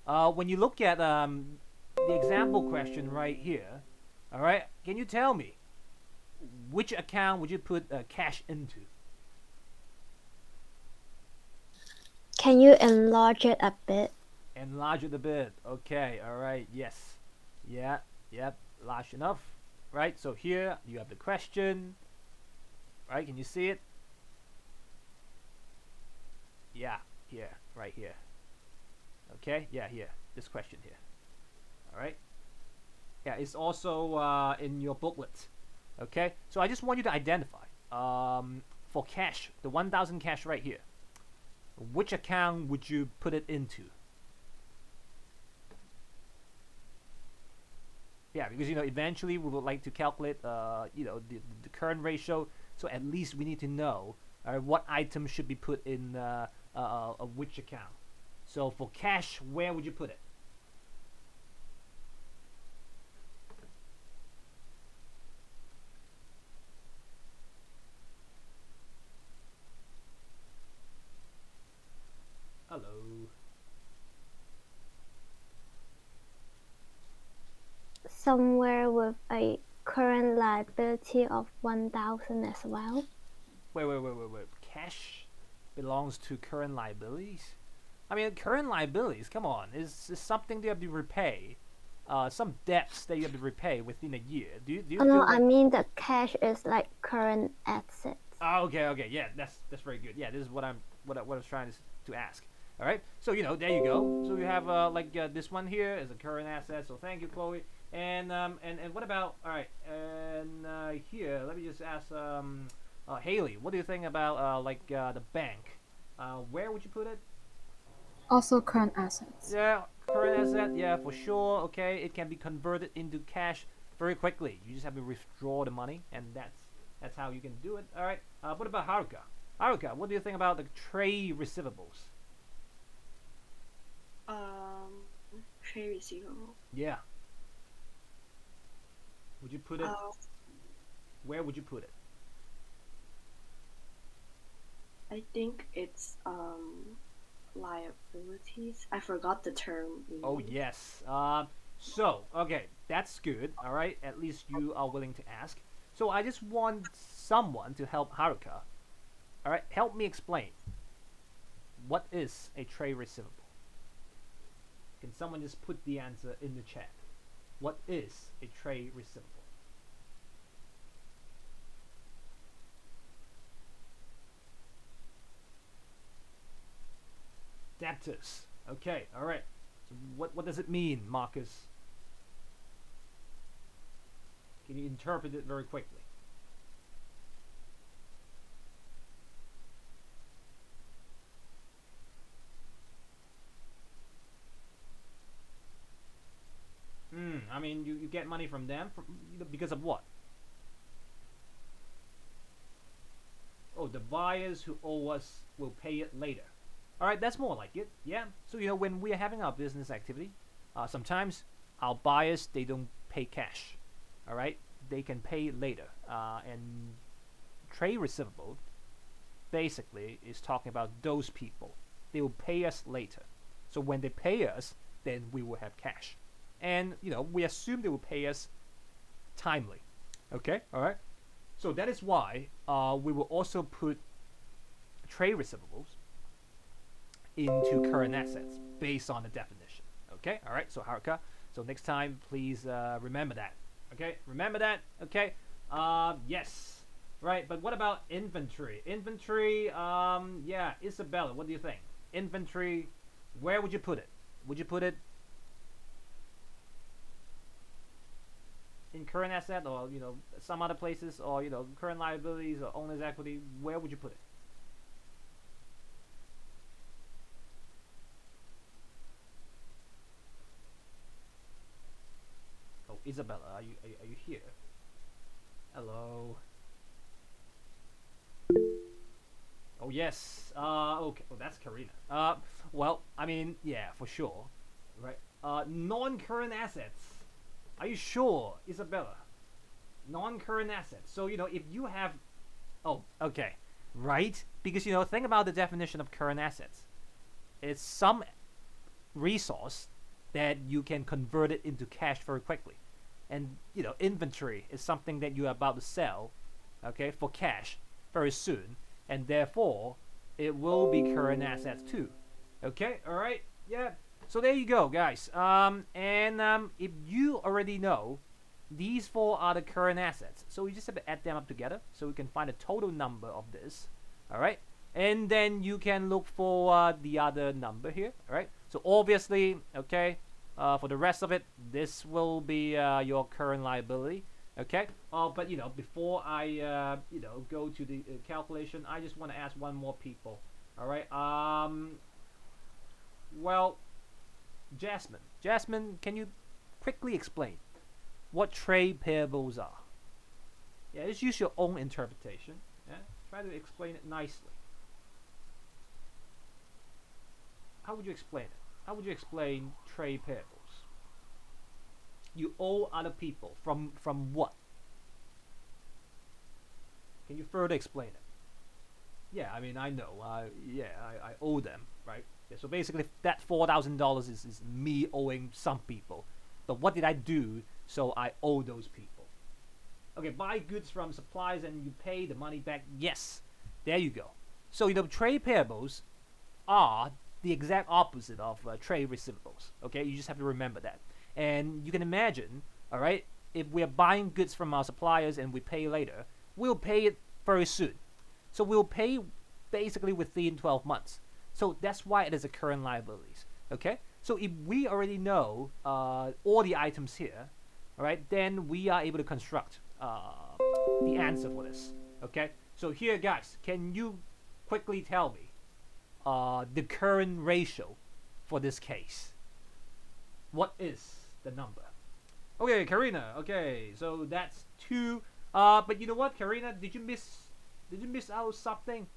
uh, when you look at um, the example question right here, all right, can you tell me which account would you put uh, cash into? Can you enlarge it a bit? Enlarge it a bit. Okay, all right, yes. Yeah, yep, large enough. Right, so here you have the question. Right, can you see it? Yeah, here, right here. Okay, yeah, here, this question here. All right. Yeah, it's also uh, in your booklet. Okay, so I just want you to identify um, for cash, the 1,000 cash right here. Which account would you put it into? Yeah, because you know eventually we would like to calculate uh, you know the, the current ratio. So at least we need to know uh, what item should be put in uh, uh, uh, which account. So for cash, where would you put it? Hello. Somewhere with a current liability of 1000 as well. Wait, wait, wait, wait, wait. Cash belongs to current liabilities. I mean, current liabilities. Come on, is is something you have to repay. Uh, some debts that you have to repay within a year. Do you do you Oh no, like- I mean the cash is like current assets. Oh, okay, okay, yeah, that's that's very good. Yeah, this is what I'm what I, what I was trying to, to ask. All right, so you know, there you go. So you have uh, like uh, this one here is a current asset. So thank you, Chloe. And um and, and what about all right? And uh, here, let me just ask um uh, Haley, what do you think about uh like uh, the bank? Uh, where would you put it? Also current assets. Yeah, current asset. Yeah, for sure. Okay, it can be converted into cash very quickly. You just have to withdraw the money, and that's that's how you can do it. All right. Uh, what about Haruka? Haruka, what do you think about the trade receivables? Um, trade receivable. Yeah. Would you put it? Uh, where would you put it? I think it's um liabilities. I forgot the term. we Oh yes. Um. So okay, that's good. All right. At least you are willing to ask. So I just want someone to help Haruka. All right. Help me explain. What is a trade receivable? Can someone just put the answer in the chat? What is a trade receivable? Debtors. Okay. All right. So what what does it mean, Marcus? Can you interpret it very quickly? Hmm. I mean, you, you get money from them from, because of what? Oh, the buyers who owe us will pay it later. All right, that's more like it. Yeah. So you know, when we are having our business activity, uh, sometimes our buyers they don't pay cash. All right, they can pay later. Uh, and trade receivable basically is talking about those people. They will pay us later. So when they pay us, then we will have cash. And you know, we assume they will pay us timely. Okay, all right. So that is why uh, we will also put trade receivables into current assets based on the definition. Okay, all right. So Haruka, so next time please uh, remember that. Okay, remember that. Okay. Uh, yes. Right, but what about inventory? Inventory, um, yeah, Isabella, what do you think? Inventory, where would you put it? Would you put it current asset or, you know, some other places or, you know, current liabilities or owner's equity? Where would you put it? Oh, Isabella, are you, are you, are you here? Hello. Oh yes. Uh, okay. Oh, that's Karina. Uh, well, I mean, yeah, for sure, right? Uh, non-current assets. Are you sure, Isabella? Non-current assets. So you know, if you have, oh, okay, right? Because you know, think about the definition of current assets. It's some resource that you can convert it into cash very quickly, and you know, inventory is something that you are about to sell, okay, for cash very soon and therefore it will be current assets too. Okay, all right, yeah. So there you go, guys. Um, and um, if you already know, these four are the current assets. So we just have to add them up together so we can find a total number of this. All right, and then you can look for uh, the other number here. All right. So obviously, okay, uh, for the rest of it, this will be uh, your current liability. Okay. Uh, but you know, before I uh, you know go to the uh, calculation, I just want to ask one more people. All right. Um. Well, Jasmine. Jasmine, can you quickly explain what trade payables are? Yeah, just use your own interpretation. Yeah. Try to explain it nicely. How would you explain it? How would you explain trade payables? you owe other people from from what? Can you further explain it? Yeah, I mean I know. Uh, yeah, I, I owe them, right? Yeah, so basically that four thousand dollars is is me owing some people. But what did I do so I owe those people? Okay, buy goods from suppliers and you pay the money back. Yes, there you go. So you know trade payables are the exact opposite of uh, trade receivables. Okay, you just have to remember that. And you can imagine, all right, if we are buying goods from our suppliers and we pay later, we'll pay it very soon. So we'll pay basically within 12 months. So that's why it is a current liabilities. Okay. So if we already know uh, all the items here, all right, then we are able to construct uh, the answer for this. Okay. So here, guys, can you quickly tell me uh, the current ratio for this case? What is the number. Okay, Karina. Okay, so that's two. Uh, but you know what, Karina? Did you miss? Did you miss out something?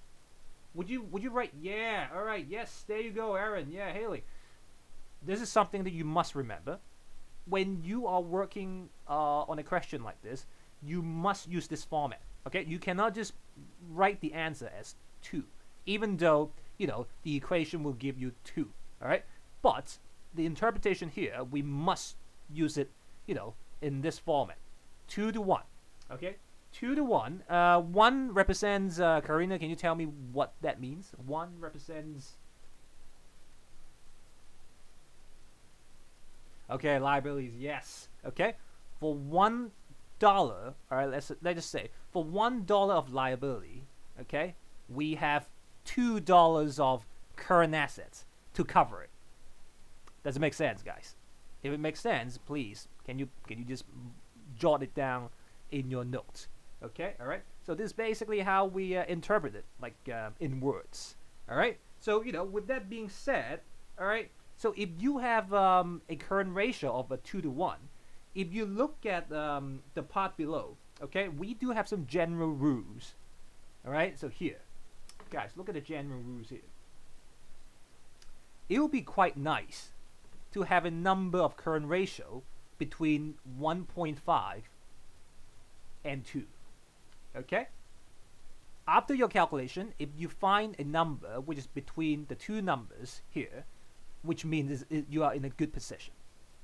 Would you Would you write? Yeah. All right. Yes. There you go, Aaron. Yeah, Haley. This is something that you must remember. When you are working uh, on a question like this, you must use this format. Okay, you cannot just write the answer as two, even though you know the equation will give you two. All right, but the interpretation here, we must use it, you know, in this format. 2 to 1. Okay? 2 to 1. Uh, 1 represents, uh, Karina, can you tell me what that means? 1 represents... Okay, liabilities, yes. Okay? For $1, alright, let's, let's just say, for $1 of liability, okay, we have $2 of current assets to cover it. Does it make sense, guys? If it makes sense, please can you can you just jot it down in your notes? Okay, all right. So this is basically how we uh, interpret it, like uh, in words. All right. So you know, with that being said, all right. So if you have um, a current ratio of a two to one, if you look at um, the part below, okay, we do have some general rules. All right. So here, guys, look at the general rules here. It would be quite nice to have a number of current ratio between 1.5 and 2. Okay? After your calculation, if you find a number which is between the two numbers here, which means you are in a good position.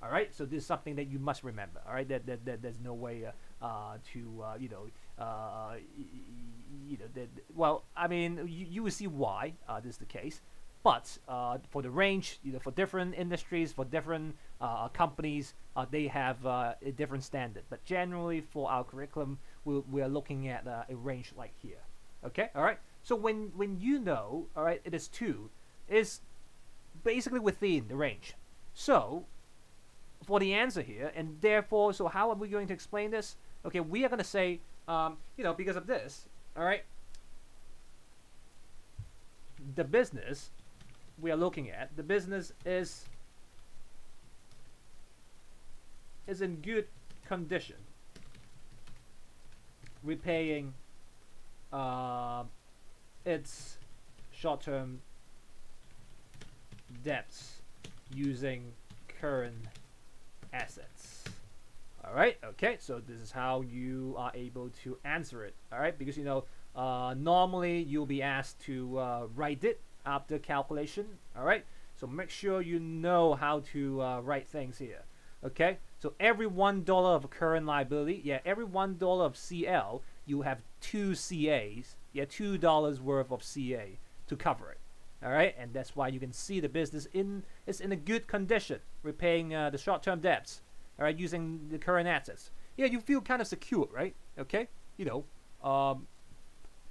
All right, so this is something that you must remember. All right, that, that, that there's no way uh, uh, to uh, you know uh, you know that well, I mean you, you will see why uh, this is the case. But uh, for the range, you know, for different industries, for different companies, they have a different standard. But generally, for our curriculum, we we are looking at uh, a range like here. Okay, all right. So when when you know, all right, it is two, is basically within the range. So for the answer here, and therefore, so how are we going to explain this? Okay, we are going to say, um, you know, because of this, all right, the business we are looking at, the business is is in good condition, repaying uh, its short-term debts using current assets. All right. Okay. So this is how you are able to answer it. All right. Because you know, uh, normally you'll be asked to uh, write it after calculation. All right. So make sure you know how to uh, write things here. Okay. So every one dollar of current liability, yeah, every one dollar of CL, you have two CAs, yeah, two dollars worth of CA to cover it. All right, and that's why you can see the business in is in a good condition, repaying uh, the short-term debts. All right, using the current assets. Yeah, you feel kind of secure, right? Okay, you know, um,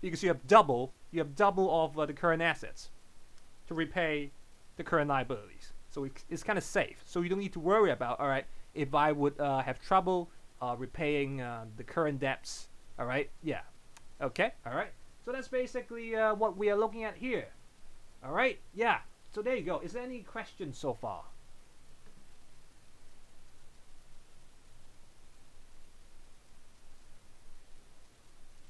because you have double, you have double of uh, the current assets to repay the current liabilities. So it, it's kind of safe. So you don't need to worry about, all right, if I would uh, have trouble uh, repaying uh, the current debts. All right, yeah, okay, all right. So that's basically uh, what we are looking at here. All right, yeah. So there you go. Is there any questions so far?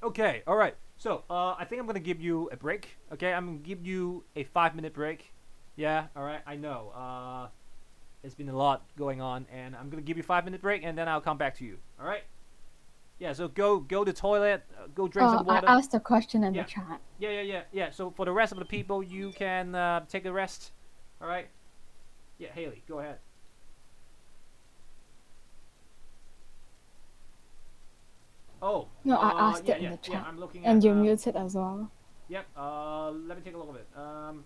Okay, all right. So uh, I think I'm gonna give you a break. Okay, I'm gonna give you a five-minute break. Yeah, all right. I know. Uh, it's been a lot going on, and I'm gonna give you five-minute break, and then I'll come back to you. All right. Yeah. So go go to toilet. Uh, go drink Oh, some I water. asked a question in Yeah. the chat. Yeah, yeah, yeah, yeah. So for the rest of the people, you can uh, take a rest. All right. Yeah, Haley, go ahead. Oh. No, I uh, asked yeah, it in yeah, the yeah, chat. I'm looking And you're um, muted as well. Yep. Uh, let me take a look at it. Um.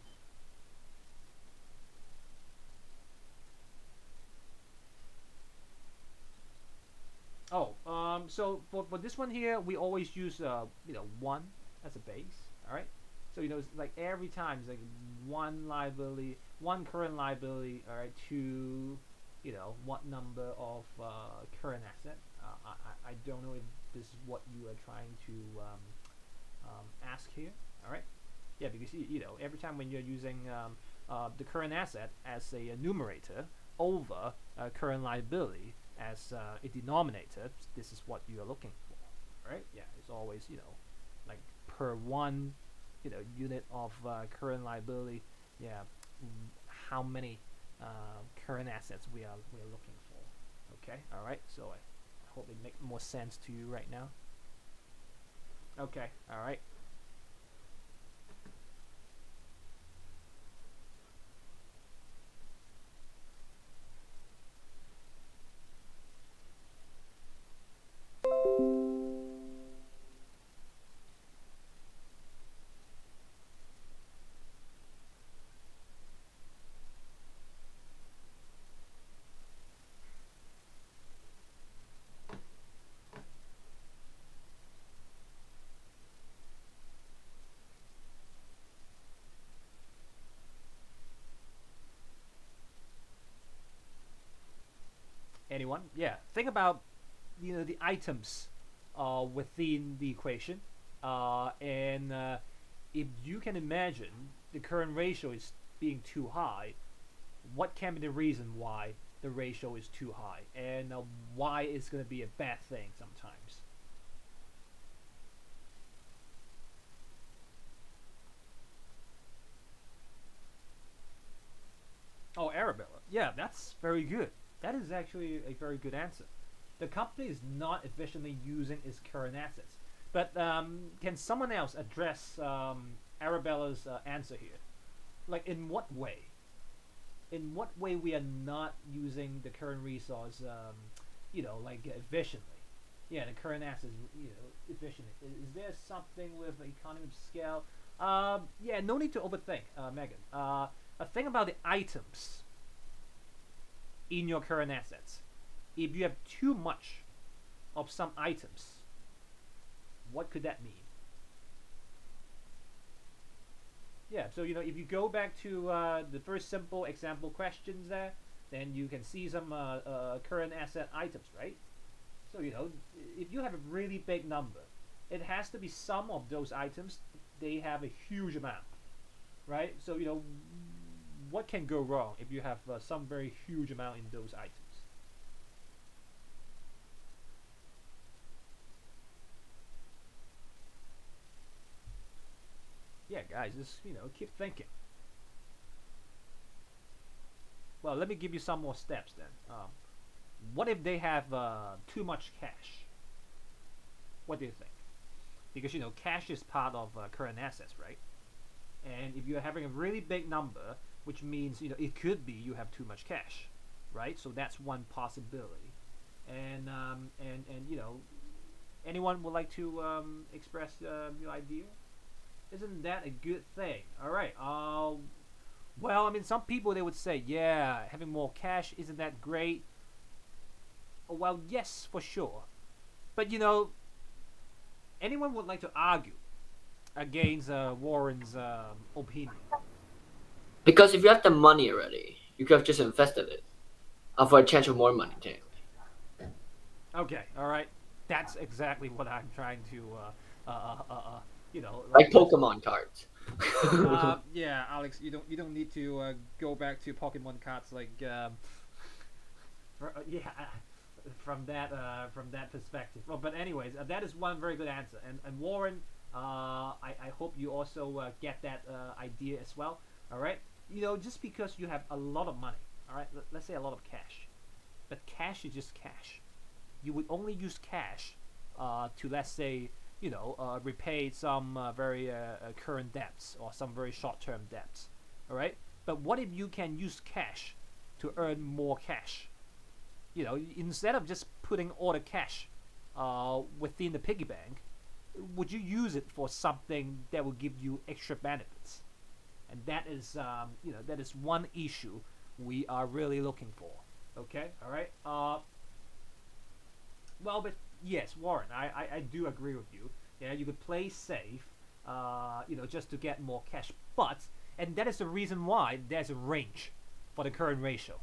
Oh, um, so for, for this one here, we always use, uh, you know, one as a base, all right? So, you know, it's like every time it's like one liability, one current liability, all right, to, you know, what number of uh, current asset. Uh, I, I- don't know if this is what you are trying to um, um, ask here, all right? Yeah, because you, you know every time when you're using um, uh, the current asset as a, numerator over current liability as uh, a denominator, this is what you are looking for, right? Yeah, it's always you know like per one you know unit of uh, current liability. Yeah, how many uh, current assets we are we are looking for? Okay, all right. So I hope it makes more sense to you right now. Okay, all right. Anyone? Yeah. Think about you know the items uh, within the equation, uh, and uh, if you can imagine the current ratio is being too high, what can be the reason why the ratio is too high, and uh, why it's going to be a bad thing sometimes? Oh, Arabella. yeah, that's very good. That is actually a very good answer. The company is not efficiently using its current assets. But um, can someone else address um, Arabella's uh, answer here? Like, in what way? In what way we are not using the current resource, um, you know, like efficiently? Yeah, the current assets, you know, efficiently. Is, there something with economy of scale? Uh, yeah, no need to overthink, uh, Megan. Uh, a thing about the items in your current assets. If you have too much of some items, what could that mean? Yeah, so you know, if you go back to uh, the first simple example questions there, then you can see some uh, uh, current asset items, right? So you know, if you have a really big number, it has to be some of those items. They have a huge amount, right? So you know, what can go wrong if you have uh, some very huge amount in those items? Yeah, guys, just you know, keep thinking. Well, let me give you some more steps then. Um, what if they have uh, too much cash? What do you think? Because you know, cash is part of uh, current assets, right? And if you're having a really big number, which means you know it could be you have too much cash, right? So that's one possibility. And um, and and you know, anyone would like to um, express uh, your idea? Isn't that a good thing? All right. Uh, well, I mean, some people they would say, yeah, having more cash isn't that great. Oh, well, yes, for sure. But you know, anyone would like to argue against uh, Warren's um, opinion. Because if you have the money already, you could have just invested it uh, for a chance of more money, technically. Okay, all right. That's exactly what I'm trying to, uh, uh, uh, uh, you know, Like Pokemon cards. uh, yeah, Alex, you don't you don't need to uh, go back to Pokemon cards like um, for, uh, yeah from that uh, from that perspective. Well, but anyways, uh, that is one very good answer. And and Warren, uh, I I hope you also uh, get that uh, idea as well. All right, you know, just because you have a lot of money, all right, let, let's say a lot of cash, but cash is just cash. You would only use cash uh, to let's say you know, uh, repay some uh, very uh, uh, current debts or some very short-term debts. All right. But what if you can use cash to earn more cash? You know, instead of just putting all the cash uh, within the piggy bank, would you use it for something that will give you extra benefits? And that is, um, you know, that is one issue we are really looking for. Okay. All right. Uh, well, but yes, Warren, I, I, I do agree with you. Yeah, you could play safe, uh, you know, just to get more cash. But, and that is the reason why there's a range for the current ratio.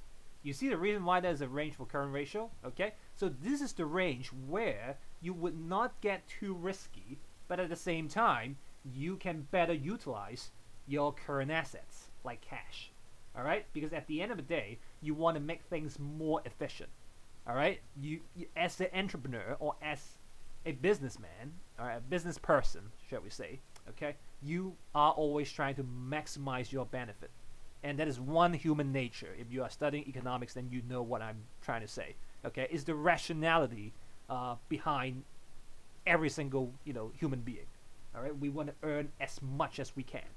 You see the reason why there's a range for current ratio? Okay, so this is the range where you would not get too risky, but at the same time, you can better utilize your current assets, like cash. Alright? Because at the end of the day, you want to make things more efficient all right? You, you as an entrepreneur or as a businessman or a business person shall we say okay you are always trying to maximize your benefit. And that is one human nature. If you are studying economics then you know what i'm trying to say okay? Is the rationality uh, behind every single you know human being all right? We want to earn as much as we can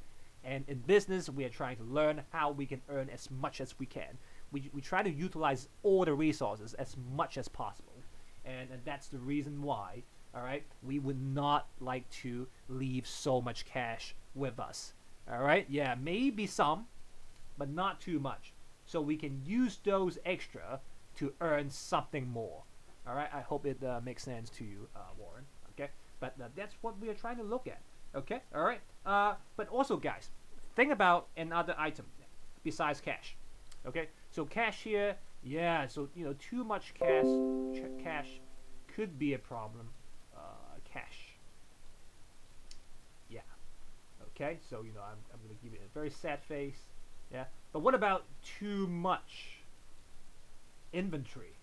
and in business we are trying to learn how we can earn as much as we can we, we try to utilize all the resources as much as possible. And, and that's the reason why, all right, we would not like to leave so much cash with us. All right, yeah, maybe some, but not too much. So we can use those extra to earn something more. All right, I hope it uh, makes sense to you, uh, Warren. Okay, but uh, that's what we are trying to look at. Okay, all right. Uh, but also, guys, think about another item besides cash. Okay, so cash here, yeah. So you know, too much cash, cash could be a problem. Uh, cash. Yeah. Okay. So you know, I'm I'm gonna give it a very sad face. Yeah. But what about too much inventory?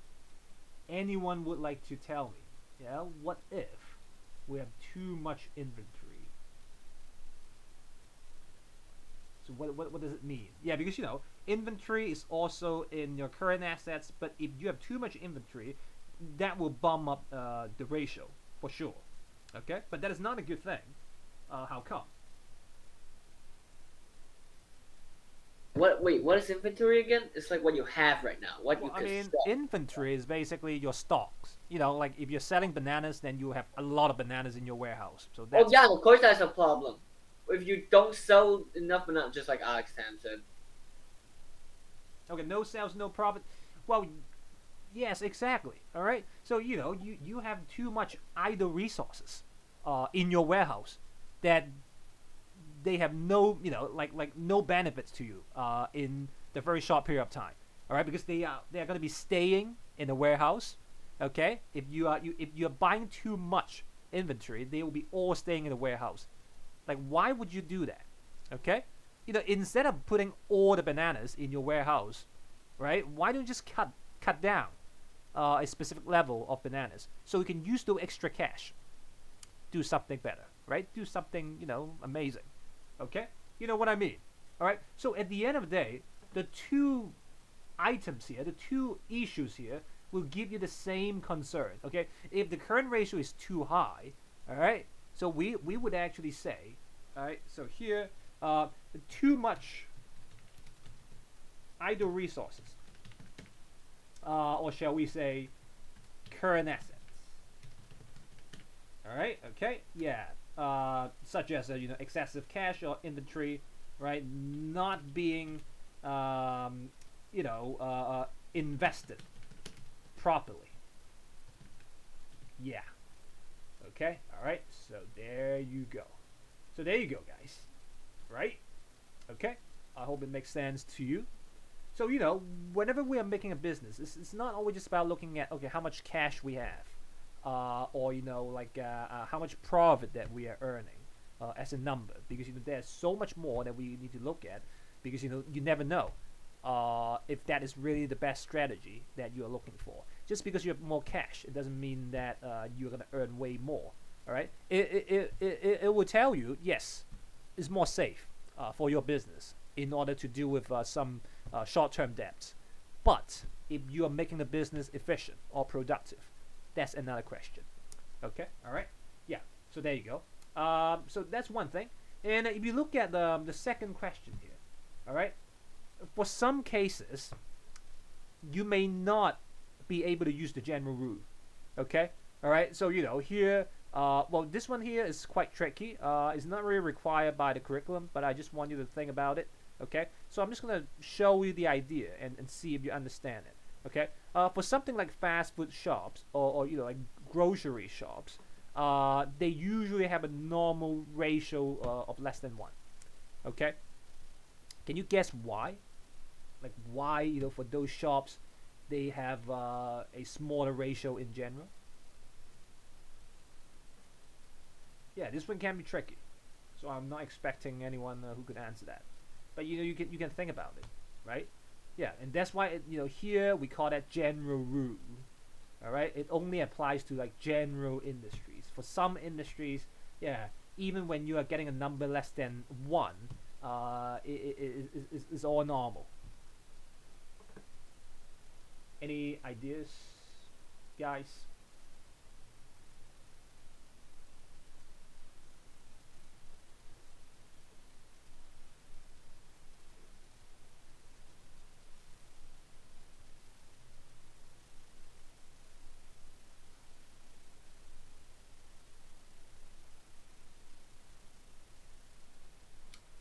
Anyone would like to tell me? Yeah. What if we have too much inventory? So what, what, what does it mean? Yeah, because you know, inventory is also in your current assets, but if you have too much inventory, that will bump up uh, the ratio for sure. Okay, but that is not a good thing. Uh, how come? What? Wait, what is inventory again? It's like what you have right now. What Well, you I mean, sell. inventory is basically your stocks. You know, like if you're selling bananas, then you have a lot of bananas in your warehouse. So that's Oh yeah, of course that's a problem. If you don't sell enough bananas, just like Alex said. Okay, no sales, no profit. Well, yes, exactly. All right. So you know, you you have too much idle resources uh, in your warehouse that they have no, you know, like like no benefits to you uh, in the very short period of time. All right, because they are they are going to be staying in the warehouse. Okay, if you are you if you are buying too much inventory, they will be all staying in the warehouse. Like, why would you do that? Okay, you know, instead of putting all the bananas in your warehouse, right? Why don't you just cut cut down uh, a specific level of bananas so you can use those extra cash, do something better, right? Do something you know amazing. Okay, you know what I mean? All right. So at the end of the day, the two items here, the two issues here, will give you the same concern. Okay, if the current ratio is too high, all right. So we we would actually say, all right. So here, uh, too much idle resources, uh, or shall we say, current assets. All right. Okay. Yeah. Uh, such as uh, you know excessive cash or inventory, right? Not being, um, you know, uh, uh, invested properly. Yeah. Okay. All right. So there you go. So there you go, guys. Right? Okay. I hope it makes sense to you. So you know, whenever we are making a business, it's, it's not always just about looking at okay how much cash we have, uh, or you know like uh, uh, how much profit that we are earning uh, as a number, because you know there's so much more that we need to look at, because you know you never know uh, if that is really the best strategy that you are looking for. Just because you have more cash, it doesn't mean that uh, you're gonna earn way more. All right, it it, it, it, it will tell you yes, it's more safe uh, for your business in order to deal with uh, some uh, short-term debts. But if you are making the business efficient or productive, that's another question. Okay, all right, yeah. So there you go. Um, so that's one thing. And if you look at the the second question here, all right, for some cases, you may not be able to use the general rule. Okay, all right. So you know here. Uh, well, this one here is quite tricky. Uh, it's not really required by the curriculum, but I just want you to think about it. Okay, so I'm just gonna show you the idea and, and see if you understand it. Okay, uh, for something like fast food shops or, or you know like grocery shops, uh, they usually have a normal ratio uh, of less than one. Okay, can you guess why? Like why you know for those shops they have uh, a smaller ratio in general? Yeah, this one can be tricky, so I'm not expecting anyone uh, who could answer that. But you know you can you can think about it, right? Yeah, and that's why it, you know here we call that general rule. All right, it only applies to like general industries. For some industries, yeah, even when you are getting a number less than one, uh, it, it, it, it, it's- it's all normal. Any ideas, guys?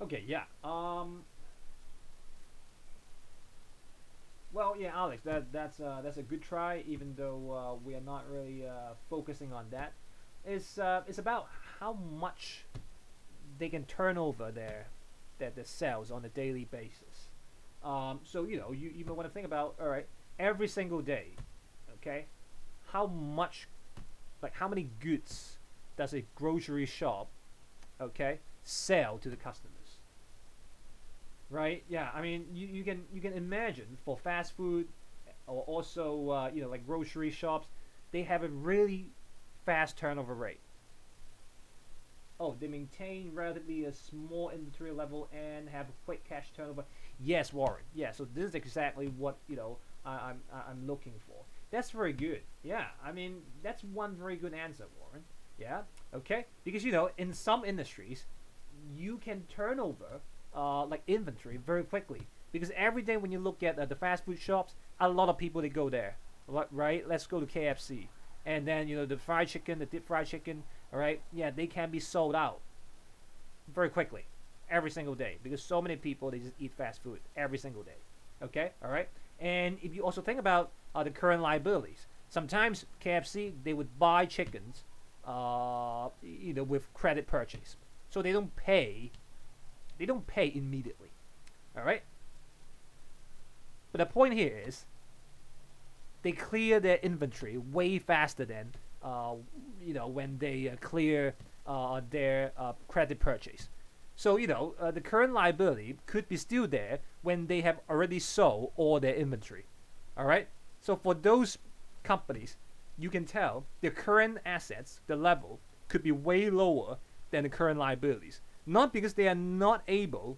Okay, yeah. Um. Well, yeah, Alex, that that's uh, that's a good try. Even though uh, we are not really uh, focusing on that, it's uh, it's about how much they can turn over their their, their sales on a daily basis. Um, so you know, you even want to think about all right, every single day, okay, how much, like how many goods does a grocery shop, okay, sell to the customers? Right? Yeah, I mean, you, you can you can imagine for fast food or also uh, you know like grocery shops, they have a really fast turnover rate. oh, they maintain relatively a small inventory level and have a quick cash turnover. Yes, Warren. Yeah, so this is exactly what you know I, I'm I'm looking for. That's very good. Yeah, I mean that's one very good answer, Warren. Yeah, okay. Because you know in some industries, you can turn over uh, like inventory very quickly. Because every day when you look at uh, the fast food shops, a lot of people they go there, right? Let's go to KFC, and then you know the fried chicken, the deep fried chicken. All right, yeah, they can be sold out very quickly every single day because so many people they just eat fast food every single day. Okay, all right. And if you also think about uh, the current liabilities, sometimes KFC they would buy chickens, uh, you know, with credit purchase, so they don't pay. They don't pay immediately. All right. But the point here is, they clear their inventory way faster than, uh, you know, when they uh, clear uh, their uh, credit purchase. So you know, uh, the current liability could be still there when they have already sold all their inventory. All right. So for those companies, you can tell the current assets, the level, could be way lower than the current liabilities. Not because they are not able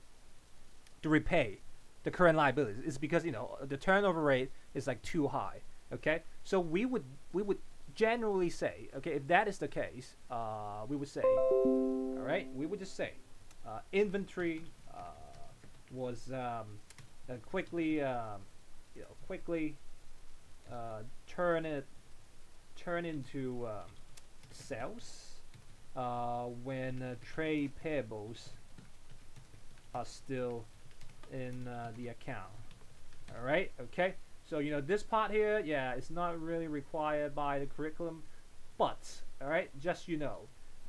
to repay the current liabilities. It's because you know the turnover rate is like too high. Okay. So we would we would generally say, okay, if that is the case, uh, we would say, all right, we would just say uh, inventory uh, was um, uh, quickly, um, you know, quickly uh, turn it, turn into um, sales uh, when uh, trade payables are still in uh, the account. All right, okay. So you know this part here, yeah, it's not really required by the curriculum, but all right, just you know,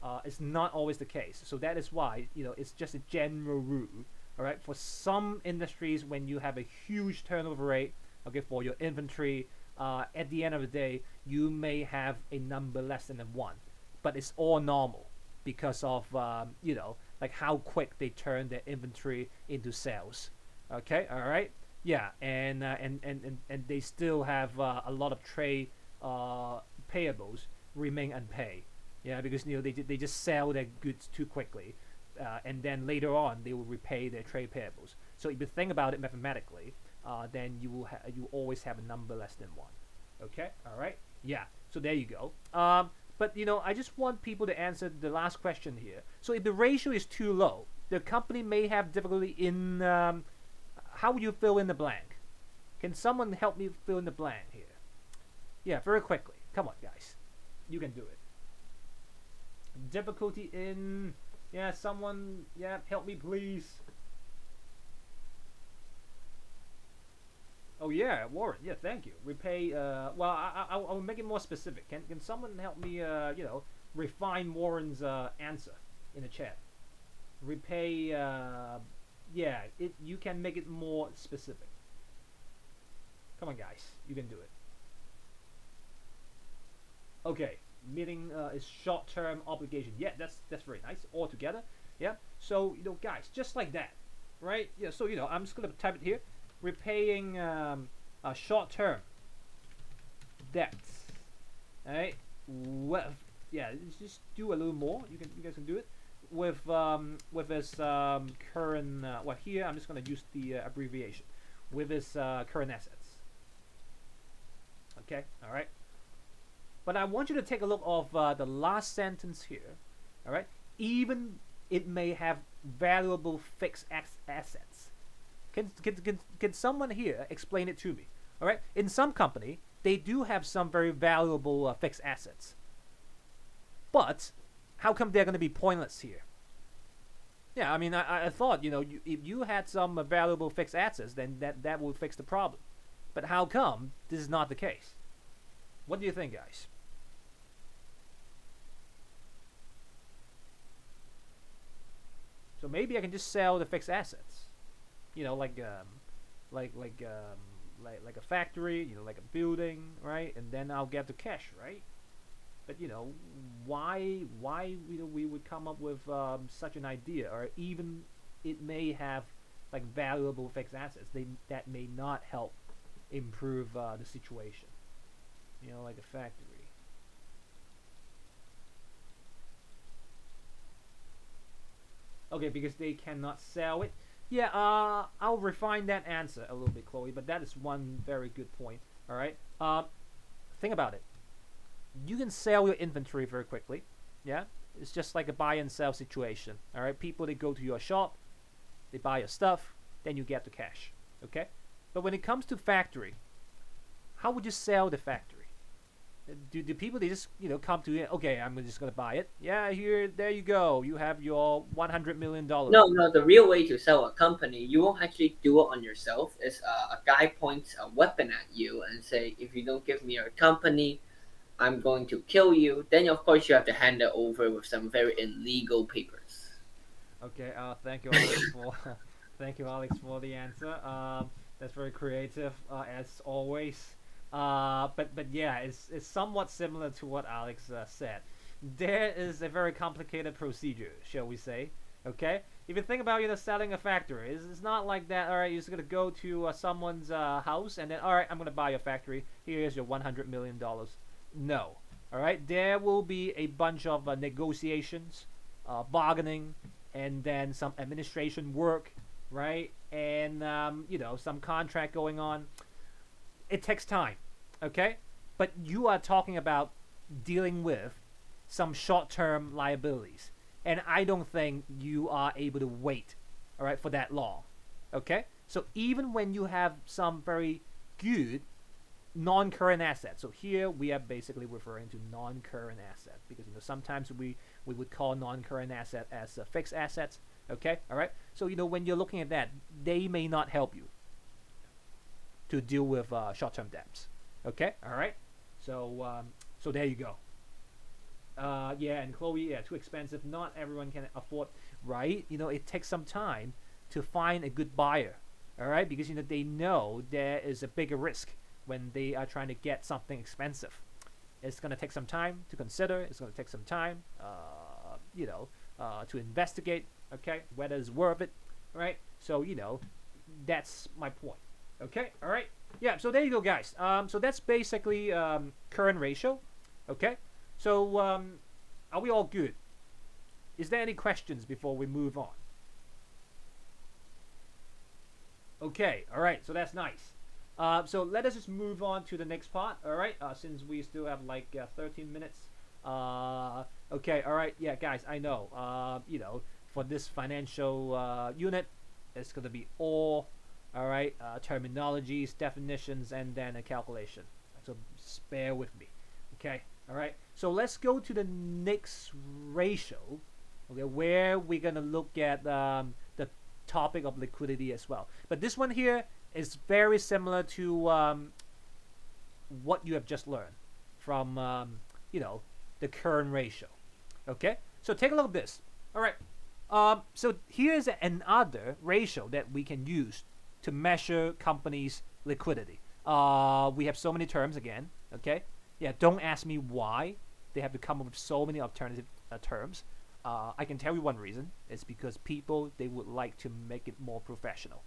uh, it's not always the case. So that is why you know it's just a general rule. All right, for some industries, when you have a huge turnover rate, okay, for your inventory, uh, at the end of the day, you may have a number less than one, but it's all normal because of um, you know like how quick they turn their inventory into sales. Okay, all right, yeah, and uh, and, and and and they still have uh, a lot of trade uh, payables remain unpaid. Yeah, because you know they they just sell their goods too quickly, uh, and then later on they will repay their trade payables. So if you think about it mathematically, uh, then you will you always have a number less than one. Okay, all right, yeah. So there you go. Um, but you know, I just want people to answer the last question here. So if the ratio is too low, the company may have difficulty in. Um, how would you fill in the blank? Can someone help me fill in the blank here? Yeah, very quickly. Come on, guys. You can do it. Difficulty in. Yeah, someone. Yeah, help me, please. Oh yeah, Warren. Yeah, thank you. Repay. Uh, well, I, I, I'll make it more specific. Can Can someone help me? Uh, you know, refine Warren's uh, answer in the chat. Repay. Uh, yeah, it. You can make it more specific. Come on, guys. You can do it. Okay, meeting uh, is short-term obligation. Yeah, that's that's very nice. All together. Yeah. So you know, guys, just like that, right? Yeah. So you know, I'm just gonna type it here. Repaying um, short-term debts. Alright. Well, yeah. Just do a little more. You can you guys can do it with um, with this um, current. Uh, well, here I'm just gonna use the uh, abbreviation with this uh, current assets. Okay. All right. But I want you to take a look of uh, the last sentence here. All right. Even it may have valuable fixed assets. Can, can, can, can someone here explain it to me? All right. In some company, they do have some very valuable uh, fixed assets. But how come they're going to be pointless here? Yeah, I mean, I, I- thought, you know, you, if you had some uh, valuable fixed assets, then that, that would fix the problem. But how come this is not the case? What do you think, guys? So maybe I can just sell the fixed assets. You know, like um, like like um, like like a factory. You know, like a building, right? And then I'll get the cash, right? But you know, why why you know, we would come up with um, such an idea, or even it may have like valuable fixed assets. They that may not help improve uh, the situation. You know, like a factory. Okay, because they cannot sell it. Yeah, uh, I'll refine that answer a little bit, Chloe. But that is one very good point. All right. Uh, think about it. You can sell your inventory very quickly. Yeah, it's just like a buy and sell situation. All right, people they go to your shop, they buy your stuff, then you get the cash. Okay, but when it comes to factory, how would you sell the factory? Do, do people they just you know come to you? Okay, I'm just gonna buy it. Yeah, here, there you go. You have your 100 million dollars. No, no. The real way to sell a company, you won't actually do it on yourself. Is uh, a guy points a weapon at you and say, "If you don't give me your company, I'm going to kill you." Then of course you have to hand it over with some very illegal papers. Okay, uh, thank you, Alex, for thank you, Alex, for the answer. Um, that's very creative, uh, as always. Uh, but but yeah, it's it's somewhat similar to what Alex uh, said. There is a very complicated procedure, shall we say? Okay, if you think about you know selling a factory, it's, it's not like that. All right, you're just gonna go to uh, someone's uh, house and then all right, I'm gonna buy your factory. Here's your 100 million dollars. No, all right, there will be a bunch of uh, negotiations, uh, bargaining, and then some administration work, right? And um, you know some contract going on. It takes time, okay? But you are talking about dealing with some short-term liabilities, and I don't think you are able to wait, all right, for that long, okay? So even when you have some very good non-current assets, so here we are basically referring to non-current asset because you know sometimes we we would call non-current asset as fixed assets, okay? All right. So you know when you're looking at that, they may not help you to deal with uh, short-term debts. Okay, all right. So um, so there you go. Uh, yeah, and Chloe, yeah, too expensive. Not everyone can afford, right? You know, it takes some time to find a good buyer. All right, because you know they know there is a bigger risk when they are trying to get something expensive. It's gonna take some time to consider. It's gonna take some time, uh, you know, uh, to investigate. Okay, whether it's worth it, right? So you know, that's my point. Okay, all right. Yeah, so there you go, guys. Um, so that's basically um, current ratio. Okay, so um, are we all good? Is there any questions before we move on? Okay, all right. So that's nice. Uh, so let us just move on to the next part. All right, uh, since we still have like uh, 13 minutes. Uh, okay, all right. Yeah, guys, I know. Uh, you know, for this financial uh, unit, it's gonna be all all right uh, terminologies definitions and then a calculation. So spare with me okay? All right so let's go to the next ratio okay where we're gonna look at um, the topic of liquidity as well. But this one here is very similar to um, what you have just learned from um, you know the current ratio okay? So take a look at this. All right um, so here's another ratio that we can use to measure companies' liquidity. Uh, we have so many terms again. Okay, yeah. Don't ask me why they have to come up with so many alternative uh, terms. Uh, I can tell you one reason. It's because people they would like to make it more professional.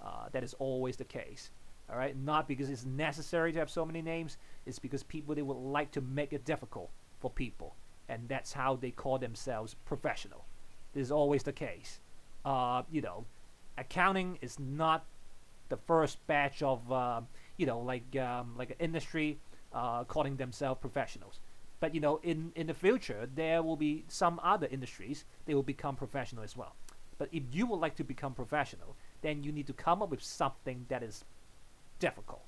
Uh, that is always the case. All right, not because it's necessary to have so many names. It's because people they would like to make it difficult for people, and that's how they call themselves professional. This is always the case. Uh, you know, accounting is not the first batch of uh, you know like um, like an industry uh, calling themselves professionals. But you know, in in the future, there will be some other industries they will become professional as well. But if you would like to become professional, then you need to come up with something that is difficult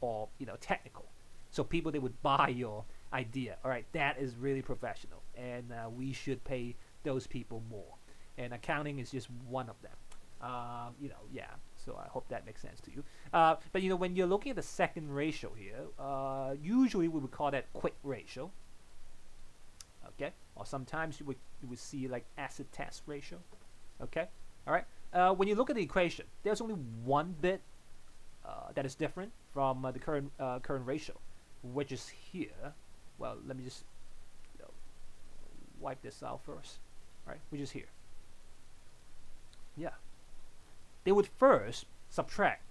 or you know technical, so people they would buy your idea. All right, that is really professional, and uh, we should pay those people more. And accounting is just one of them. Um, you know, yeah. So I hope that makes sense to you. Uh, but you know, when you're looking at the second ratio here, uh, usually we would call that quick ratio. Okay, or sometimes you would you would see like acid test ratio. Okay, all right. Uh, when you look at the equation, there's only one bit uh, that is different from uh, the current uh, current ratio, which is here. Well, let me just you know, wipe this out first. Right, which is here. Yeah they would first subtract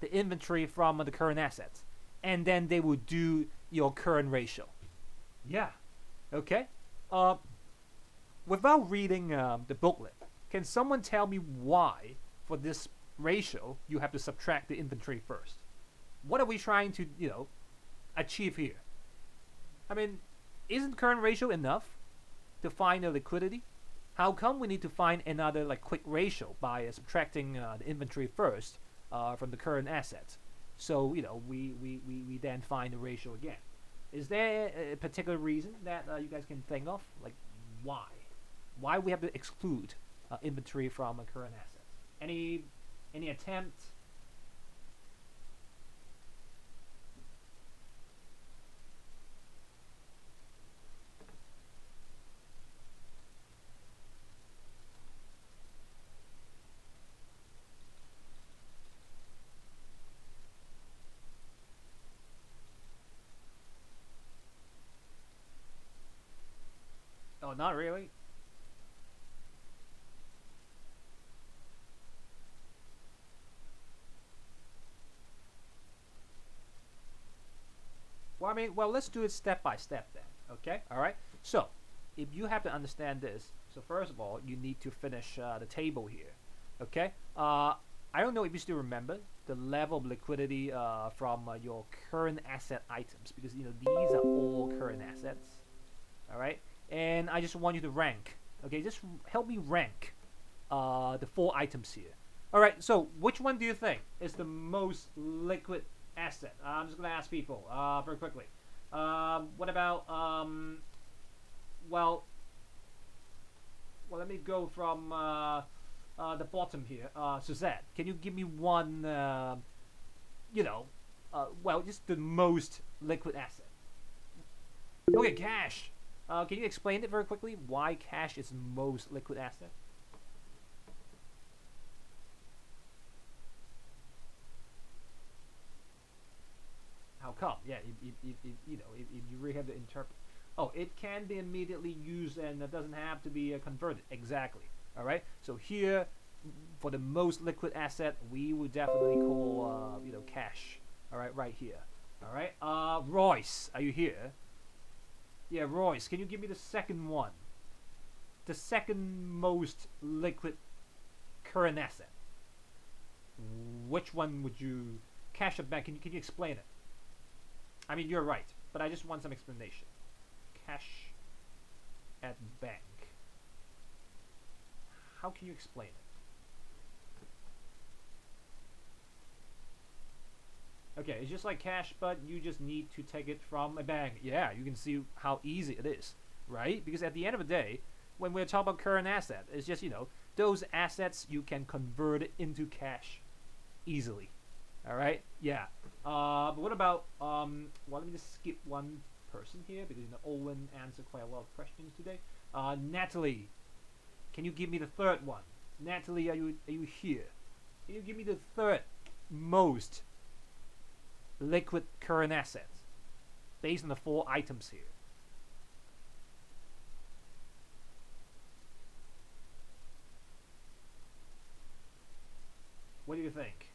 the inventory from the current assets, and then they would do your current ratio. Yeah. Okay. Uh, without reading um, the booklet Can someone tell me why, for this ratio, you have to subtract the inventory first? What are we trying to, you know, achieve here? I mean, isn't current ratio enough to find the liquidity? How come we need to find another like quick ratio by uh, subtracting uh, the inventory first uh, from the current assets? So you know we, we, we, we then find the ratio again. Is there a particular reason that uh, you guys can think of? Like why? Why we have to exclude uh, inventory from a current assets? Any any attempt? Not really. Well, I mean, well, let's do it step by step then. Okay, all right. So, if you have to understand this, so first of all, you need to finish uh, the table here. Okay. Uh, I don't know if you still remember the level of liquidity uh, from uh, your current asset items because you know these are all current assets. All right, and I just want you to rank. Okay, just help me rank uh, the four items here. All right. So, which one do you think is the most liquid asset? Uh, I'm just gonna ask people uh, very quickly. Um, what about um, well, well, let me go from uh, uh, the bottom here. Uh, Suzette, can you give me one? Uh, you know, uh, well, just the most liquid asset. Okay, cash. Uh, can you explain it very quickly? Why cash is most liquid asset? How come? Yeah, if, if, if you know, you really have to interpret. Oh, it can be immediately used and it doesn't have to be uh, converted. Exactly. All right. So here, for the most liquid asset, we would definitely call uh, you know cash. All right, right here. All right. Uh, Royce, are you here? Yeah, Royce, can you give me the second one? The second most liquid current asset. Which one would you cash it back? Can you can you explain it? I mean, you're right, but I just want some explanation. Cash at bank. How can you explain it? Okay, it's just like cash, but you just need to take it from a bank. Yeah, you can see how easy it is, right? Because at the end of the day, when we're talking about current asset, it's just, you know, those assets you can convert into cash easily. All right? Yeah. Uh, but what about, um, well, let me just skip one person here because, you know, Owen answered quite a lot of questions today. Uh, Natalie, can you give me the third one? Natalie, are you, are you here? Can you give me the third most liquid current assets based on the four items here? What do you think?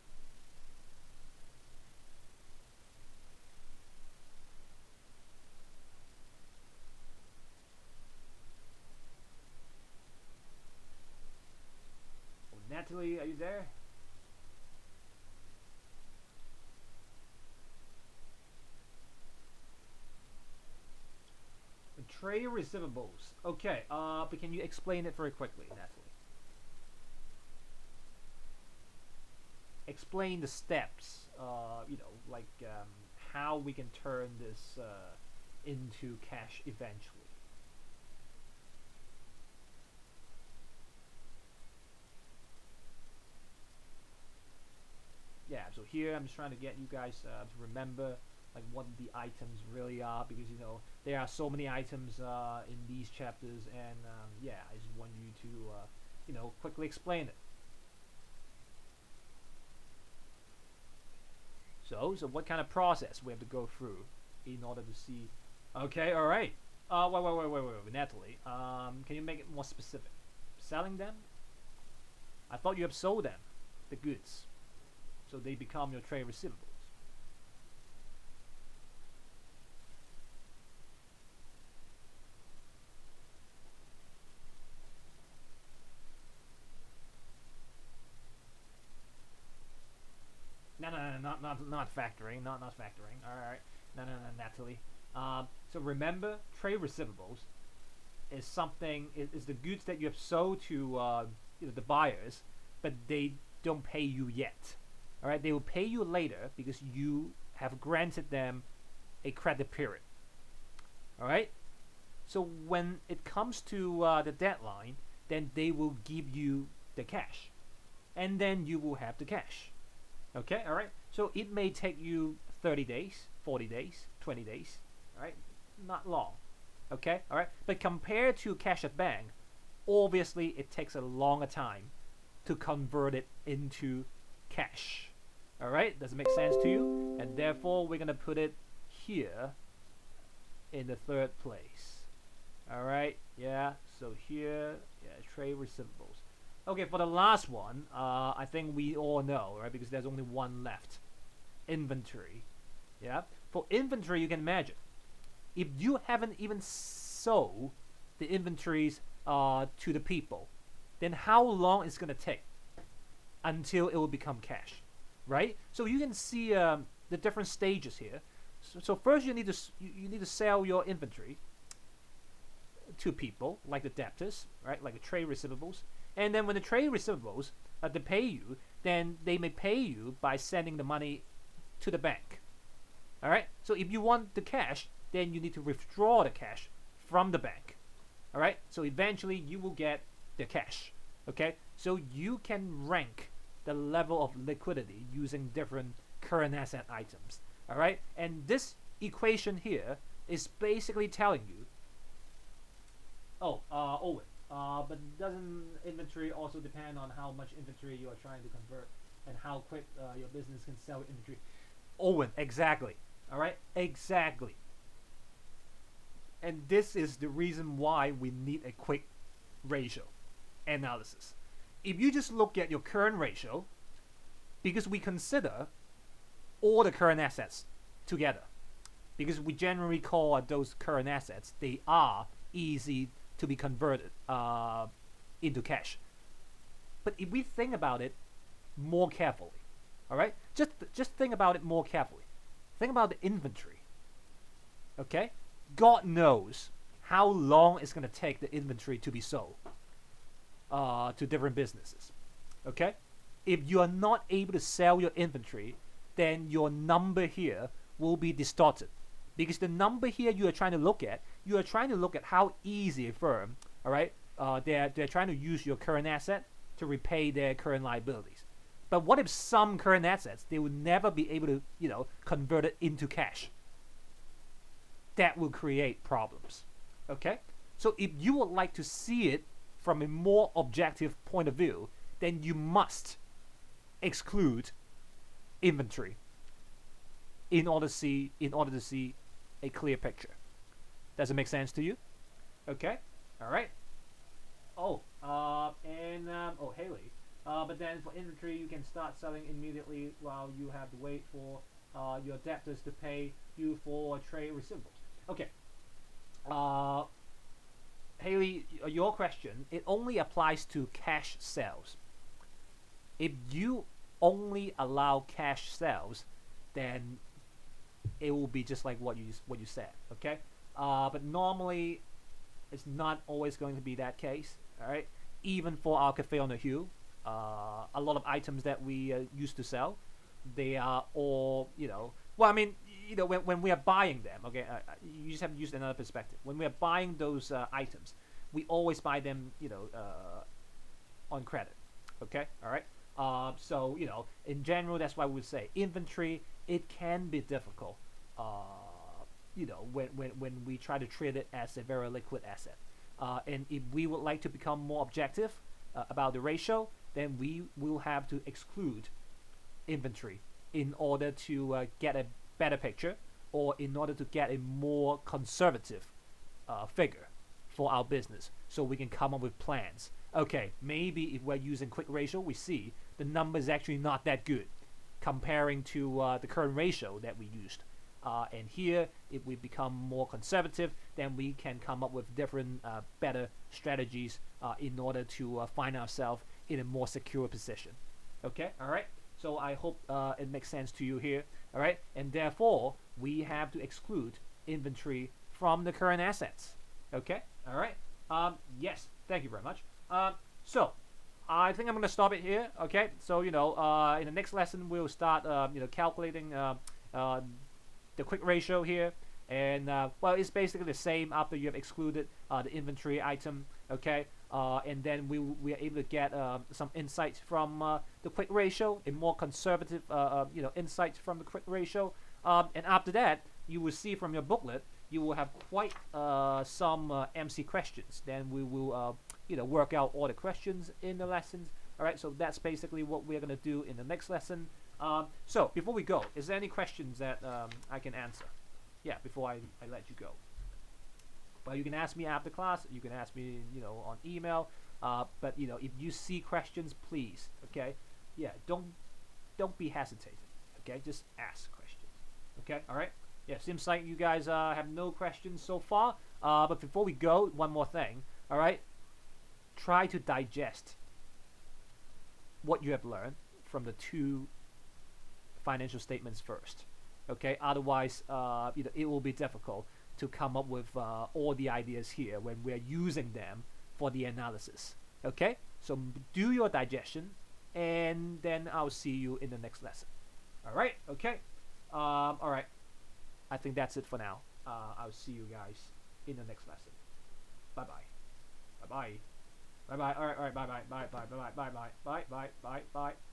Oh, Natalie, are you there? Trade receivables. Okay, uh, but can you explain it very quickly, Natalie? Explain the steps, uh, you know, like um, how we can turn this uh, into cash eventually. Yeah, so here I'm just trying to get you guys uh, to remember like what the items really are because you know there are so many items uh, in these chapters and um, yeah I just want you to uh, you know quickly explain it. So so what kind of process we have to go through in order to see okay all right. Uh wait wait wait wait wait, wait Natalie um can you make it more specific? Selling them? I thought you have sold them the goods so they become your trade receivables not not not factoring, not not factoring. All right, no, no, no, Natalie. Um, so remember, trade receivables is something is, is the goods that you have sold to uh, you know, the buyers, but they don't pay you yet. All right, they will pay you later because you have granted them a credit period. All right. So when it comes to uh, the deadline, then they will give you the cash, and then you will have the cash. Okay. All right. So it may take you 30 days, 40 days, 20 days. right? Not long. Okay. All right. But compared to cash at bank, obviously it takes a longer time to convert it into cash. All right. Does it make sense to you? And therefore we're gonna put it here in the third place. All right, yeah. So here, yeah, trade receivables. Okay, for the last one, uh, I think we all know, right? Because there's only one left. Inventory. Yeah. For inventory, you can imagine if you haven't even sold the inventories uh, to the people, then how long is it gonna take until it will become cash, right? So you can see um, the different stages here. So, so first you need to you, you need to sell your inventory to people like the debtors, right? Like the trade receivables. And then when the trade receivables uh, they pay you, then they may pay you by sending the money to the bank. All right. So if you want the cash, then you need to withdraw the cash from the bank. All right. So eventually you will get the cash. Okay. So you can rank the level of liquidity using different current asset items. All right. And this equation here is basically telling you. Oh, uh, Owen. Uh, but doesn't inventory also depend on how much inventory you are trying to convert and how quick uh, your business can sell inventory? Owen, exactly. All right, exactly. And this is the reason why we need a quick ratio analysis. If you just look at your current ratio, because we consider all the current assets together, because we generally call those current assets, they are easy to be converted uh, into cash. But if we think about it more carefully, all right, just just think about it more carefully. Think about the inventory. Okay, God knows how long it's going to take the inventory to be sold uh, to different businesses. Okay, if you are not able to sell your inventory, then your number here will be distorted because the number here you are trying to look at, you are trying to look at how easy a firm, all right, uh, they're they're trying to use your current asset to repay their current liabilities. But what if some current assets they will never be able to, you know, convert it into cash? That will create problems. Okay? So if you would like to see it from a more objective point of view, then you must exclude inventory in order to see in order to see a clear picture. Does it make sense to you? Okay. All right. Oh, uh, and um, oh, Haley. Uh, but then for inventory, you can start selling immediately while you have to wait for uh, your debtors to pay you for trade receivables. Okay. Uh, Haley, your question, it only applies to cash sales. If you only allow cash sales, then it will be just like what you what you said. Okay. Uh, but normally, it's not always going to be that case. All right. Even for our cafe on the hill, uh, a lot of items that we uh, used to sell, they are all you know. Well, I mean, you know, when, when we are buying them, okay, uh, uh, you just have to use another perspective. When we are buying those uh, items, we always buy them, you know, on credit. Okay, all right. Uh, so you know, in general, that's why we would say inventory. It can be difficult. Uh, you know, when, when when we try to treat it as a very liquid asset. Uh, and if we would like to become more objective uh, about the ratio, then we will have to exclude inventory in order to uh, get a better picture or in order to get a more conservative uh, figure for our business so we can come up with plans. Okay, maybe if we're using quick ratio, we see the number is actually not that good comparing to uh, the current ratio that we used. Uh, and here, if we become more conservative, then we can come up with different, uh, better strategies uh, in order to uh, find ourselves in a more secure position. Okay, all right. So I hope uh, it makes sense to you here. All right, and therefore we have to exclude inventory from the current assets. Okay, all right. Um, yes, thank you very much. Um, so I think I'm gonna stop it here. Okay, so you know, uh, in the next lesson we'll start, uh, you know, calculating uh, the quick ratio here, and uh, well, it's basically the same after you have excluded uh, the inventory item. Okay, uh, and then we we are able to get uh, some insights from uh, the quick ratio, a more conservative, uh, uh, you know, insights from the quick ratio. Um, and after that, you will see from your booklet, you will have quite some MC questions. Then we will, you know, work out all the questions in the lessons. All right, so that's basically what we're gonna do in the next lesson. Um, so before we go, is there any questions that um, I can answer? Yeah, before I, I let you go. Well, you can ask me after class. You can ask me, you know, on email. Uh, but you know, if you see questions, please, okay, yeah, don't don't be hesitating. Okay, just ask questions. Okay, all right. Yeah, seems like you guys uh, have no questions so far. Uh, but before we go, one more thing. All right, try to digest what you have learned from the two financial statements first. Okay, otherwise, uh, you know, it will be difficult to come up with uh, all the ideas here when we're using them for the analysis. Okay, so do your digestion, and then I'll see you in the next lesson. All right, okay. Um, all right, I think that's it for now. Uh, I'll see you guys in the next lesson. Bye bye. Bye bye. Bye bye. All right, all right. Bye bye. Bye bye. Bye bye. Bye bye. Bye bye. Bye bye. Bye.